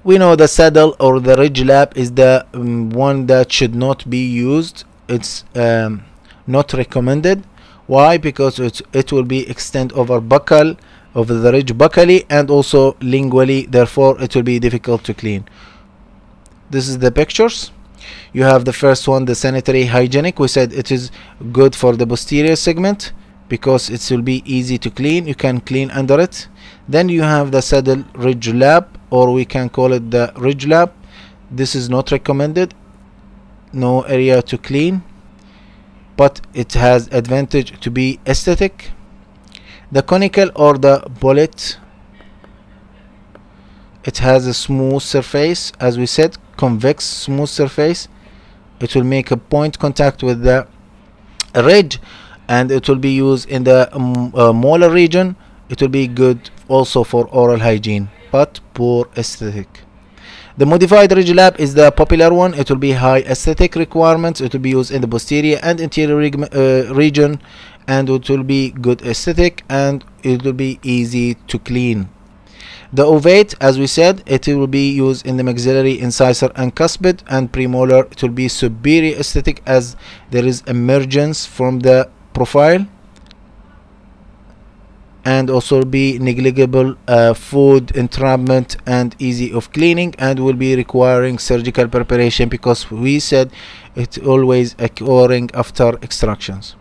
We know the saddle or the ridge lap is the um, one that should not be used. It's um, not recommended. Why? Because it, it will be extend over buccal of the ridge buccally and also lingually. Therefore it will be difficult to clean. This is the pictures. You have the first one the sanitary hygienic. We said it is good for the posterior segment because it will be easy to clean. You can clean under it. Then you have the saddle ridge lap or we can call it the ridge lap. This is not recommended. No area to clean. But it has advantage to be aesthetic the conical or the bullet it has a smooth surface. As we said convex smooth surface. It will make a point contact with the ridge and it will be used in the um, uh, molar region. It will be good also for oral hygiene but poor aesthetic. The modified ridge lap is the popular one. It will be high aesthetic requirements. It will be used in the posterior and interior reg uh, region and it will be good aesthetic and it will be easy to clean. The ovate as we said it will be used in the maxillary incisor and cuspid and premolar it will be superior aesthetic as there is emergence from the profile. And also be negligible uh, food entrapment and easy of cleaning and will be requiring surgical preparation because we said it's always occurring after extractions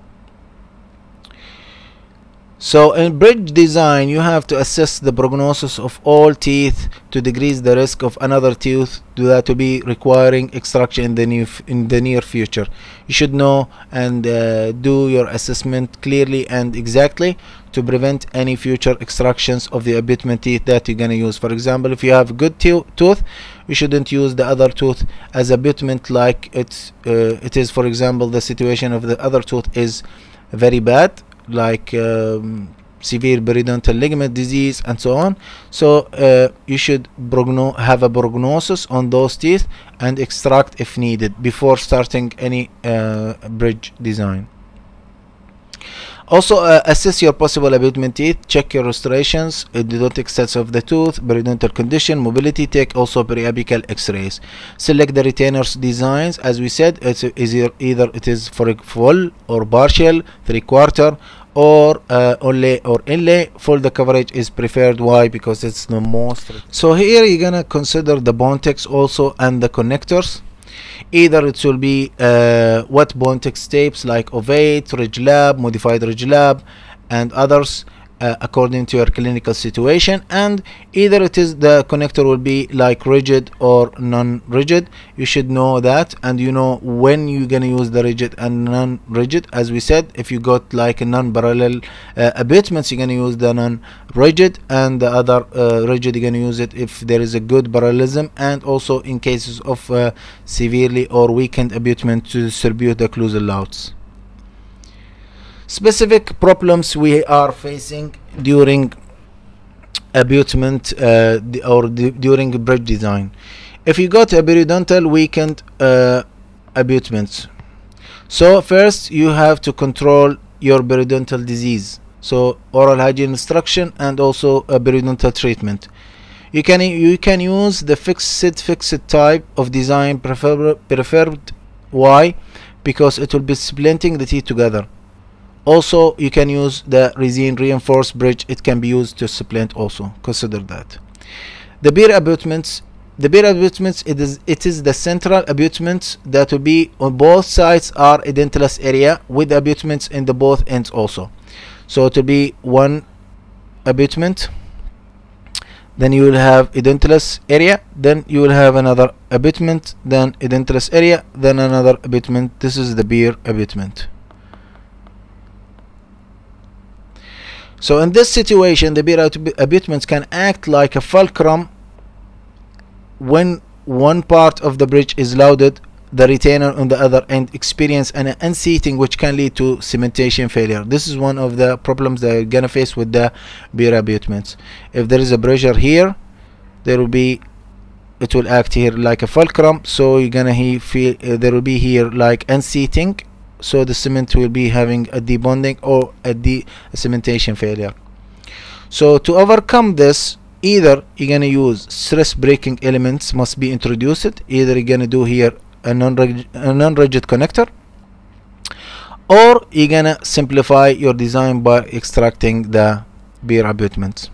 so in bridge design you have to assess the prognosis of all teeth to decrease the risk of another tooth that to be requiring extraction in the near in the near future. You should know and uh, do your assessment clearly and exactly to prevent any future extractions of the abutment teeth that you're going to use. For example if you have good tooth you shouldn't use the other tooth as abutment like it's uh, it is. For example the situation of the other tooth is very bad like um, severe periodontal ligament disease and so on. So uh, you should have a prognosis on those teeth and extract if needed before starting any uh, bridge design. Also uh, assess your possible abutment teeth check your restorations endodontic status of the tooth periodontal condition mobility take also periapical x-rays. Select the retainers designs. As we said it's either, either it is for full or partial three quarter or uh, onlay or inlay full the coverage is preferred. Why? Because it's the most so here you're gonna consider the Pontics also and the connectors. Either it will be uh, what Pontics tapes like ovate ridge lap modified ridge lap and others uh, according to your clinical situation and either it is the connector will be like rigid or non-rigid. You should know that and you know when you're gonna use the rigid and non-rigid. As we said if you got like a non-parallel uh, abutments you're gonna use the non-rigid and the other uh, rigid you're gonna use it if there is a good parallelism and also in cases of uh, severely or weakened abutment to distribute the occlusal loads specific problems we are facing during abutment uh, or during bridge design. If you got a periodontal weakened uh, abutments. So first you have to control your periodontal disease. So oral hygiene instruction and also a periodontal treatment. You can you can use the fixed fixed type of design prefer preferred. Why? Because it will be splinting the teeth together also you can use the resin reinforced bridge. It can be used to splint also. Consider that. The pier abutments the pier abutments it is it is the central abutments that will be on both sides are a edentulous area with abutments in the both ends also. So it will be one abutment. Then you will have a edentulous area. Then you will have another abutment then a edentulous area then another abutment. This is the pier abutment So in this situation, the pier abutments can act like a fulcrum when one part of the bridge is loaded the retainer on the other end experience an unseating which can lead to cementation failure. This is one of the problems that you're gonna face with the pier abutments. If there is a pressure here there will be it will act here like a fulcrum so you're gonna feel uh, there will be here like unseating so the cement will be having a debonding or a de cementation failure. So to overcome this either you're going to use stress breaking elements must be introduced. Either you're going to do here a non-rigid non connector or you're going to simplify your design by extracting the pier abutments.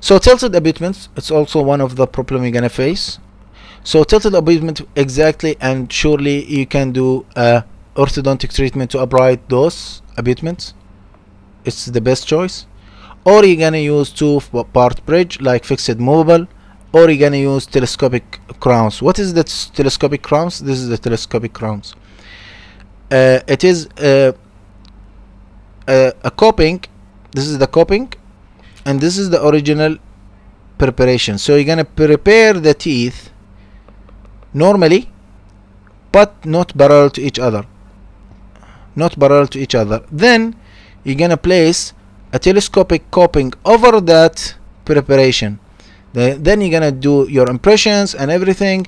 So tilted abutments it's also one of the problem you're going to face so tilted abutment exactly and surely you can do a orthodontic treatment to upright those abutments it's the best choice. Or you're gonna use two part bridge like fixed movable or you're gonna use telescopic crowns. What is the telescopic crowns? This is the telescopic crowns. Uh, it is uh, uh, a coping this is the coping and this is the original preparation. So you're gonna prepare the teeth normally but not parallel to each other. Not parallel to each other. Then you're gonna place a telescopic coping over that preparation. Then you're gonna do your impressions and everything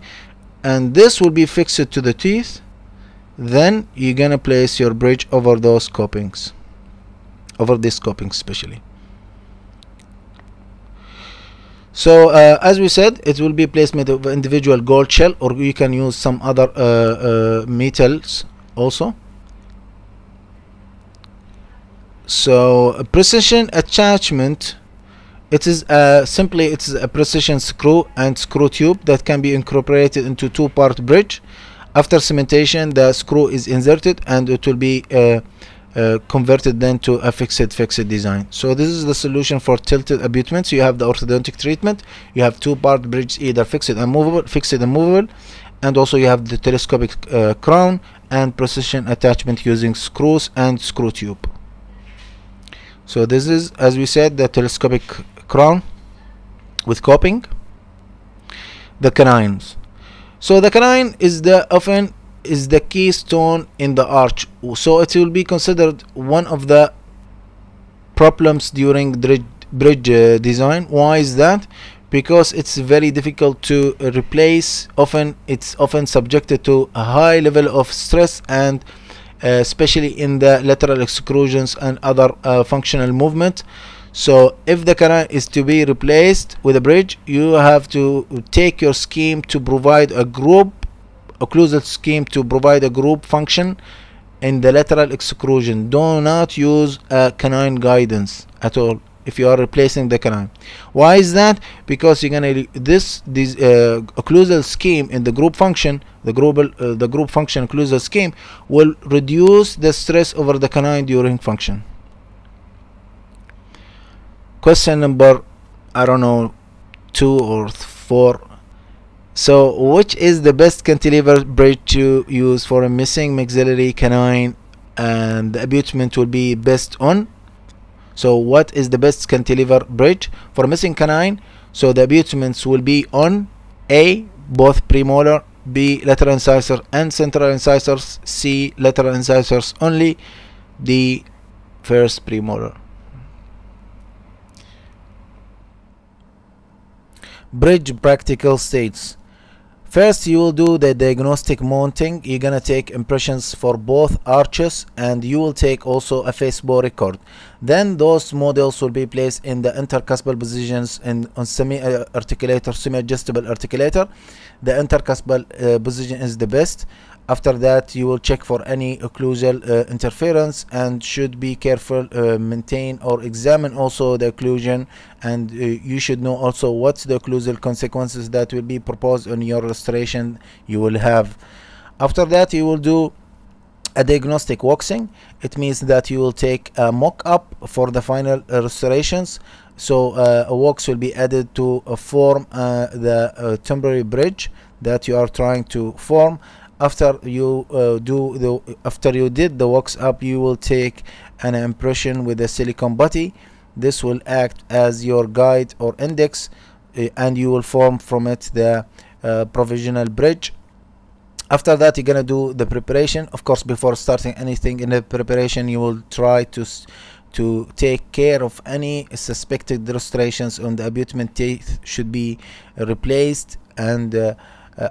and this will be fixed to the teeth. Then you're gonna place your bridge over those copings over this coping especially so uh, as we said it will be placement of individual gold shell or you can use some other uh, uh, metals also. So a precision attachment it is uh, simply it is a precision screw and screw tube that can be incorporated into two part bridge. After cementation the screw is inserted and it will be uh, converted then to a fixed fixed design. So this is the solution for tilted abutments. You have the orthodontic treatment. You have two part bridge either fixed and movable fixed and movable. And also you have the telescopic uh, crown and precision attachment using screws and screw tube. So this is as we said the telescopic crown with coping. The canines. So the canine is the often is the keystone in the arch. So it will be considered one of the problems during bridge uh, design. Why is that? Because it's very difficult to replace often it's often subjected to a high level of stress and uh, especially in the lateral extrusions and other uh, functional movement. So if the canal is to be replaced with a bridge you have to take your scheme to provide a group occlusal scheme to provide a group function in the lateral extrusion do not use a canine guidance at all if you are replacing the canine. Why is that? Because you're gonna this this uh, occlusal scheme in the group function the group uh, the group function occlusal scheme will reduce the stress over the canine during function. Question number I don't know two or four so which is the best cantilever bridge to use for a missing maxillary canine and the abutment will be best on? So what is the best cantilever bridge for missing canine? So the abutments will be on A both premolar B lateral incisor and central incisors C lateral incisors only D first premolar. Bridge practical states First you will do the diagnostic mounting. You're gonna take impressions for both arches and you will take also a face bow record. Then those models will be placed in the intercuspal positions in on semi-articulator, semi-adjustable articulator. The intercuspal uh, position is the best after that you will check for any occlusal uh, interference and should be careful uh, maintain or examine also the occlusion. And uh, you should know also what's the occlusal consequences that will be proposed on your restoration you will have. After that you will do a diagnostic waxing. It means that you will take a mock-up for the final uh, restorations. So uh, a wax will be added to uh, form the temporary bridge that you are trying to form after you uh, do the after you did the wax up you will take an impression with a silicone body. This will act as your guide or index uh, and you will form from it the uh, provisional bridge. After that you're gonna do the preparation. Of course before starting anything in the preparation you will try to to take care of any suspected restorations on the abutment teeth should be replaced. And uh,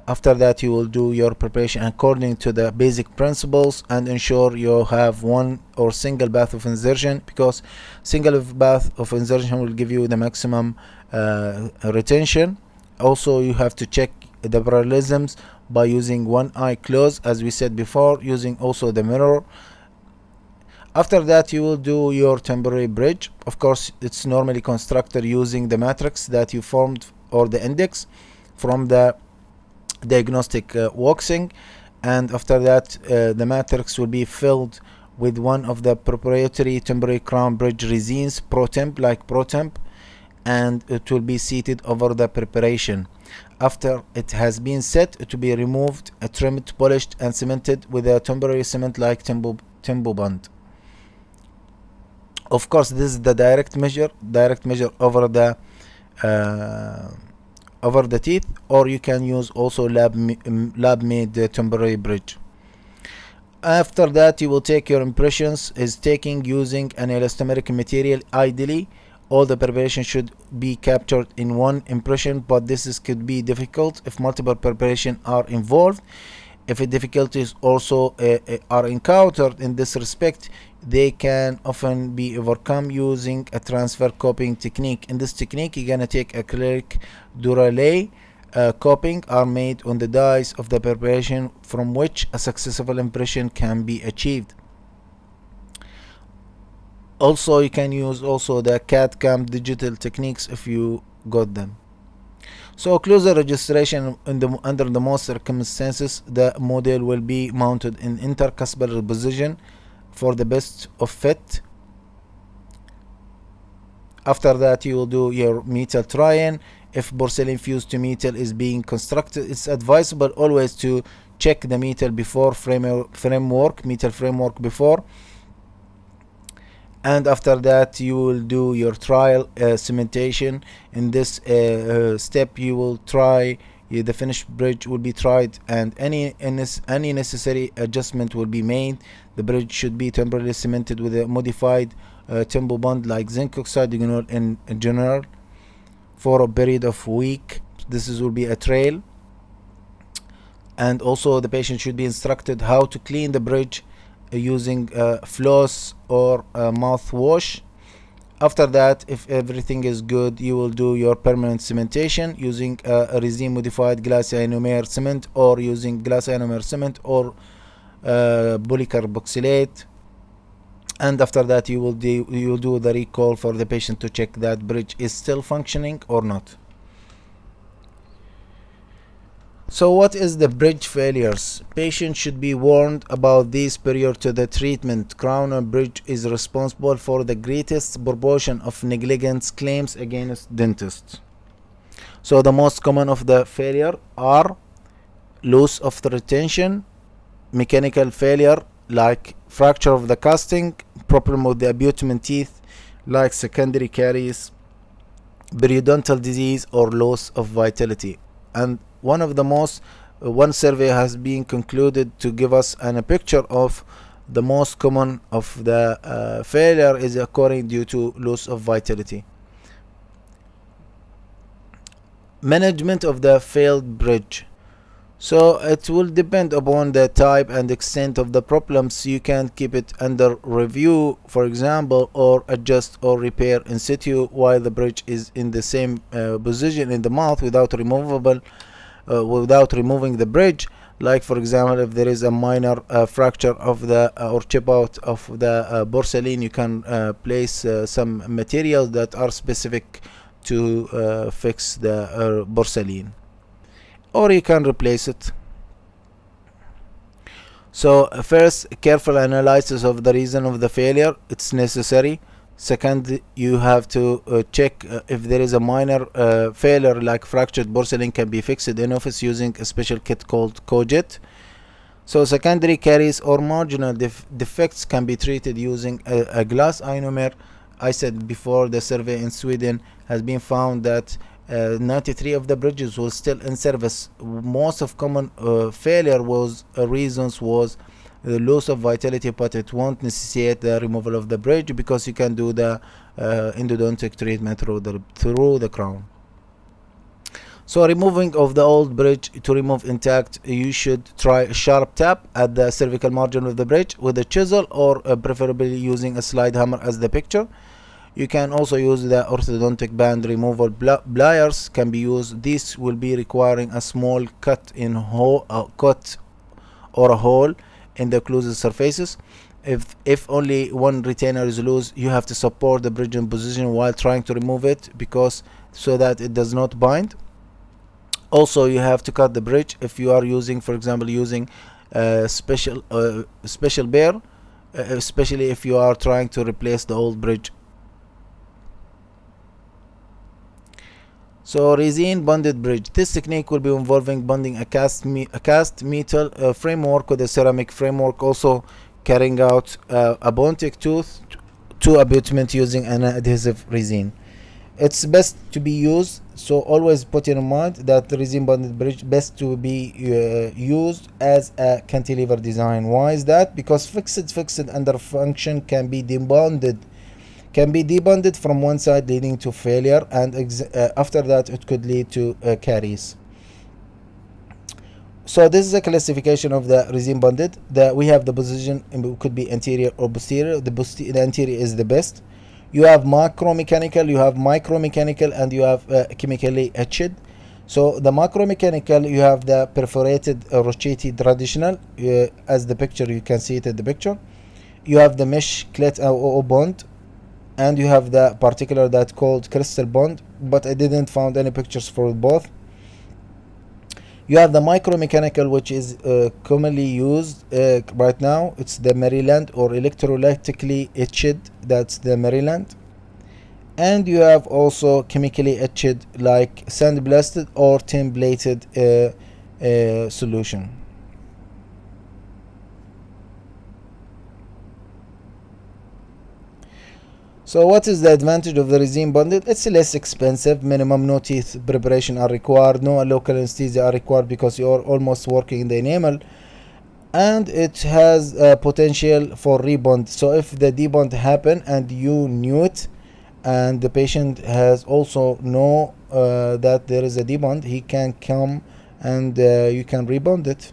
after that you will do your preparation according to the basic principles and ensure you have one or single bath of insertion because single bath of insertion will give you the maximum uh, retention. Also you have to check the parallelisms by using one eye closed as we said before using also the mirror. After that you will do your temporary bridge. Of course it's normally constructed using the matrix that you formed or the index from the diagnostic uh, waxing and after that uh, the matrix will be filled with one of the proprietary temporary crown bridge resins ProTemp like ProTemp and it will be seated over the preparation. After it has been set it to be removed uh, trimmed polished and cemented with a temporary cement like tempo, tempo bond. Of course this is the direct measure direct measure over the uh, over the teeth or you can use also lab lab made uh, temporary bridge. After that you will take your impressions is taking using an elastomeric material ideally all the preparation should be captured in one impression but this is, could be difficult if multiple preparation are involved if difficulties also uh, uh, are encountered in this respect they can often be overcome using a transfer copying technique. In this technique you're gonna take a acrylic duralay uh, copying are made on the dies of the preparation from which a successful impression can be achieved. Also you can use also the CAD CAM digital techniques if you got them so occlusal registration the, under the most circumstances the model will be mounted in intercuspidal position for the best of fit after that you will do your metal try-in if porcelain fused to metal is being constructed it's advisable always to check the metal before frame framework metal framework before and after that you will do your trial uh, cementation. In this uh, uh, step you will try uh, the finished bridge will be tried and any any necessary adjustment will be made. The bridge should be temporarily cemented with a modified uh, Temp-Bond like zinc oxide in, in general for a period of week. This is, will be a trail. And also the patient should be instructed how to clean the bridge using uh, floss or mouthwash. After that if everything is good you will do your permanent cementation using uh, a resin modified glass ionomer cement or using glass ionomer cement or uh, polycarboxylate. And after that you will do you will do the recall for the patient to check that bridge is still functioning or not so what is the bridge failures? Patients should be warned about these prior to the treatment. Crown and bridge is responsible for the greatest proportion of negligence claims against dentists. So the most common of the failure are loss of the retention, mechanical failure like fracture of the casting, problem with the abutment teeth like secondary caries, periodontal disease or loss of vitality. And one of the most uh, one survey has been concluded to give us an, a picture of the most common of the uh, failure is occurring due to loss of vitality. Management of the failed bridge. So it will depend upon the type and extent of the problems. You can keep it under review for example or adjust or repair in situ while the bridge is in the same uh, position in the mouth without removable uh, without removing the bridge. Like for example if there is a minor uh, fracture of the uh, or chip out of the uh, porcelain you can uh, place uh, some materials that are specific to fix the porcelain. Or you can replace it. So first careful analysis of the reason of the failure. It's necessary second you have to uh, check uh, if there is a minor uh, failure like fractured porcelain can be fixed in office using a special kit called Cojet. So secondary caries or marginal def defects can be treated using a, a, glass ionomer I said before the survey in Sweden has been found that uh, 93 of the bridges were still in service. Most of common uh, failure was uh, reasons was the loss of vitality but it won't necessitate the removal of the bridge because you can do the uh, endodontic treatment through the through the crown. So removing of the old bridge to remove intact you should try a sharp tap at the cervical margin of the bridge with a chisel or uh, preferably using a slide hammer as the picture. You can also use the orthodontic band removal pliers can be used. This will be requiring a small cut in hole uh, cut or a hole in the closed surfaces. If if only one retainer is loose you have to support the bridge in position while trying to remove it because so that it does not bind. Also you have to cut the bridge. If you are using for example using a special uh, special bur uh, especially if you are trying to replace the old bridge So resin bonded bridge. This technique will be involving bonding a cast, me a cast metal uh, framework with a ceramic framework, also carrying out uh, a Bondtech tooth to abutment using an adhesive resin. It's best to be used, so always put in mind that resin bonded bridge best to be uh, used as a cantilever design. Why is that? Because fixed fixed under function can be debonded can be debonded from one side leading to failure and uh, after that it could lead to uh, caries. So this is a classification of the resin bonded. That we have the position could be anterior or posterior. The, the anterior is the best. You have macro mechanical you have micro mechanical and you have uh, chemically etched. So the macro mechanical you have the perforated uh, Rochette traditional uh, as the picture you can see it in the picture. You have the mesh clet uh, or bond and you have the particular that called crystal bond but I didn't found any pictures for both. You have the micromechanical which is uh, commonly used uh, right now. It's the Maryland or electrolytically etched that's the Maryland. And you have also chemically etched like sandblasted or tin-plated uh, uh, solution So what is the advantage of the resin bonded? It's less expensive, minimum no teeth preparation are required, no local anesthesia are required because you're almost working in the enamel and it has a potential for rebond. So if the debond happened and you knew it and the patient has also know uh, that there is a debond, he can come and uh, you can rebond it.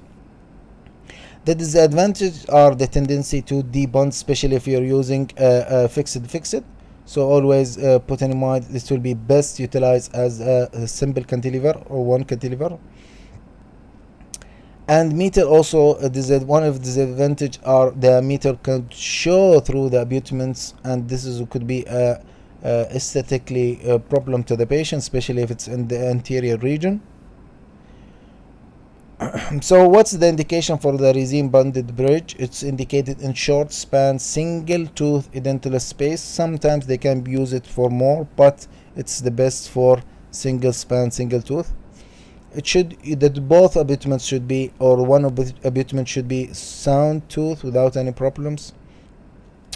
The disadvantage are the tendency to debond, especially if you're using a, a fixed fixed. So always uh, put in mind this will be best utilized as a, a simple cantilever or one cantilever. And meter also uh, one of the disadvantage are the meter can show through the abutments, and this is could be a, a aesthetically a problem to the patient, especially if it's in the anterior region. so what's the indication for the resin bonded bridge? It's indicated in short span single tooth edentulous space. Sometimes they can use it for more but it's the best for single span single tooth. It should that both abutments should be or one abutment should be sound tooth without any problems.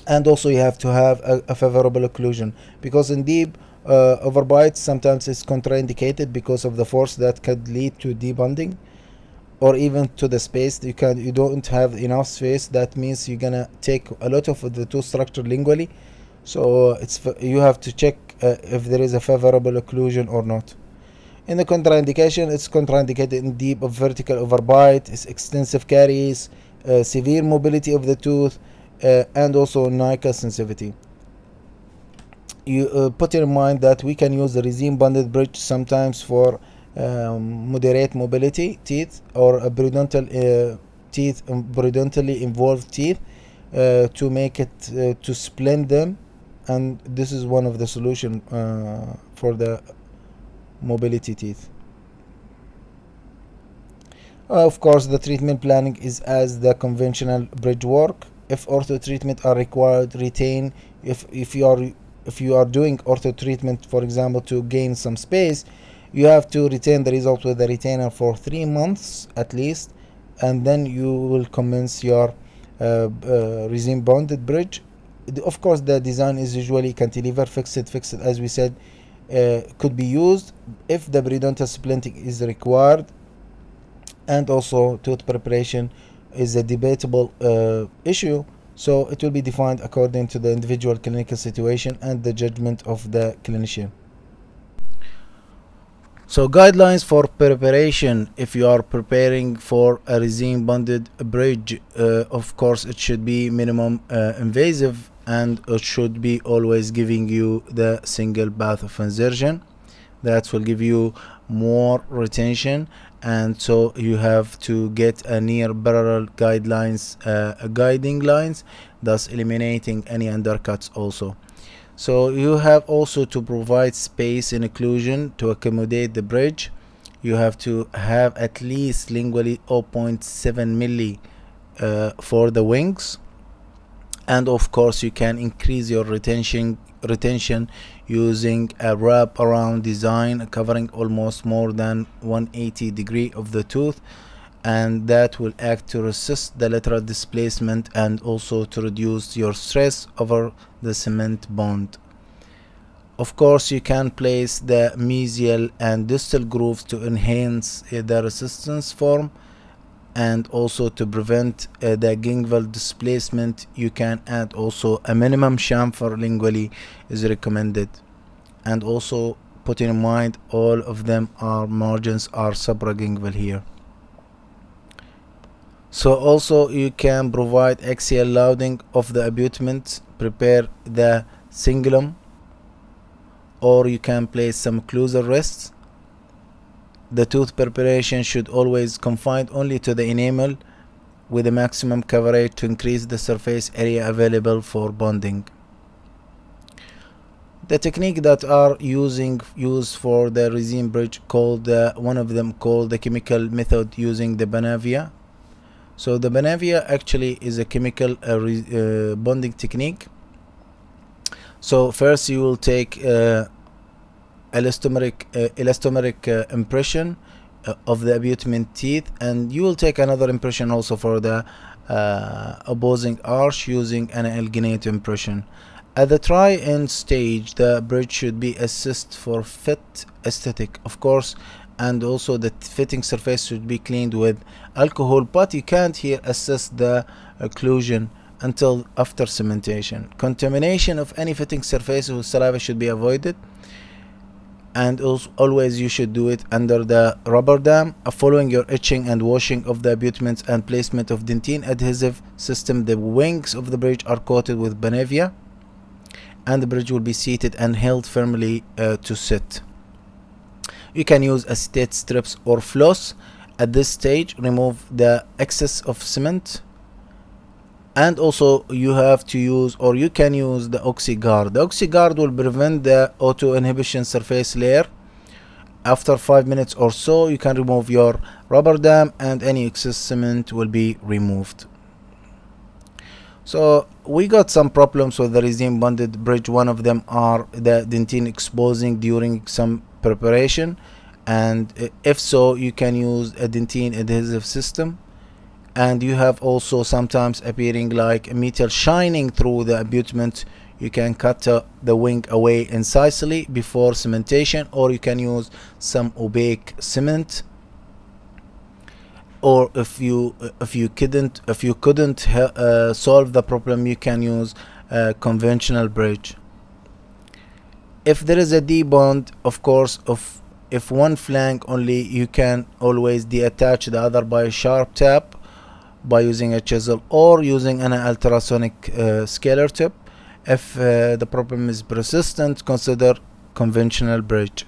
And also you have to have a, a favorable occlusion because in deep uh, overbite sometimes it's contraindicated because of the force that could lead to debonding or even to the space you can you don't have enough space. That means you're gonna take a lot of the tooth structure lingually. So it's you have to check uh, if there is a favorable occlusion or not. In the contraindication it's contraindicated in deep of vertical overbite it's extensive caries uh, severe mobility of the tooth uh, and also nickel sensitivity. You uh, put in mind that we can use the resin bonded bridge sometimes for um, moderate mobility teeth or a periodontal uh, teeth um, periodontally involved teeth uh, to make it uh, to splint them. And this is one of the solution uh, for the mobility teeth. Uh, of course the treatment planning is as the conventional bridge work. If ortho treatment are required retain. If if you are if you are doing ortho treatment for example to gain some space you have to retain the result with the retainer for three months at least and then you will commence your uh, uh, resin bonded bridge. Of course the design is usually cantilever fixed fixed as we said uh, could be used if the periodontal splinting is required. And also tooth preparation is a debatable uh, issue so it will be defined according to the individual clinical situation and the judgment of the clinician so guidelines for preparation if you are preparing for a resin bonded bridge uh, of course it should be minimum uh, invasive and it should be always giving you the single path of insertion. That will give you more retention and so you have to get a near parallel guidelines uh, guiding lines thus eliminating any undercuts also so you have also to provide space and occlusion to accommodate the bridge. You have to have at least lingually 0.7 milli uh, for the wings. And of course you can increase your retention retention using a wrap around design covering almost more than 180 degree of the tooth and that will act to resist the lateral displacement and also to reduce your stress over the cement bond. Of course, you can place the mesial and distal grooves to enhance uh, the resistance form and also to prevent uh, the gingival displacement you can add also a minimum chamfer lingually is recommended and also put in mind all of them are margins are supragingival here so also you can provide axial loading of the abutment prepare the cingulum or you can place some occlusal rests. The tooth preparation should always confine only to the enamel with a maximum coverage to increase the surface area available for bonding. The technique that are using used for the resin bridge called uh, one of them called the chemical method using the Panavia so the Panavia actually is a chemical uh, uh, bonding technique. So first you will take uh, elastomeric uh, elastomeric impression of the abutment teeth and you will take another impression also for the opposing arch using an alginate impression. At the try-in stage, the bridge should be assessed for fit aesthetic, of course, and also the fitting surface should be cleaned with alcohol, but you can't here assess the occlusion until after cementation. Contamination of any fitting surface with saliva should be avoided and also always you should do it under the rubber dam following your etching and washing of the abutments and placement of dentine adhesive system the wings of the bridge are coated with Panavia and the bridge will be seated and held firmly uh, to sit. You can use acetate strips or floss. At this stage, remove the excess of cement and also you have to use or you can use the Oxyguard. The Oxyguard will prevent the auto inhibition surface layer. After 5 minutes or so, you can remove your rubber dam and any excess cement will be removed so we got some problems with the resin bonded bridge one of them are the dentine exposing during some preparation and if so you can use a dentine adhesive system. And you have also sometimes appearing like a metal shining through the abutment. You can cut uh, the wing away incisively before cementation or you can use some opaque cement. Or if you if you couldn't if you couldn't uh, solve the problem you can use a conventional bridge if there is a D bond of course of if one flank only you can always deattach the other by a sharp tap by using a chisel or using an ultrasonic uh, scaler tip if uh, the problem is persistent consider conventional bridge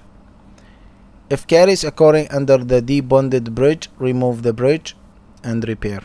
if caries occurring under the debonded bridge, remove the bridge and repair.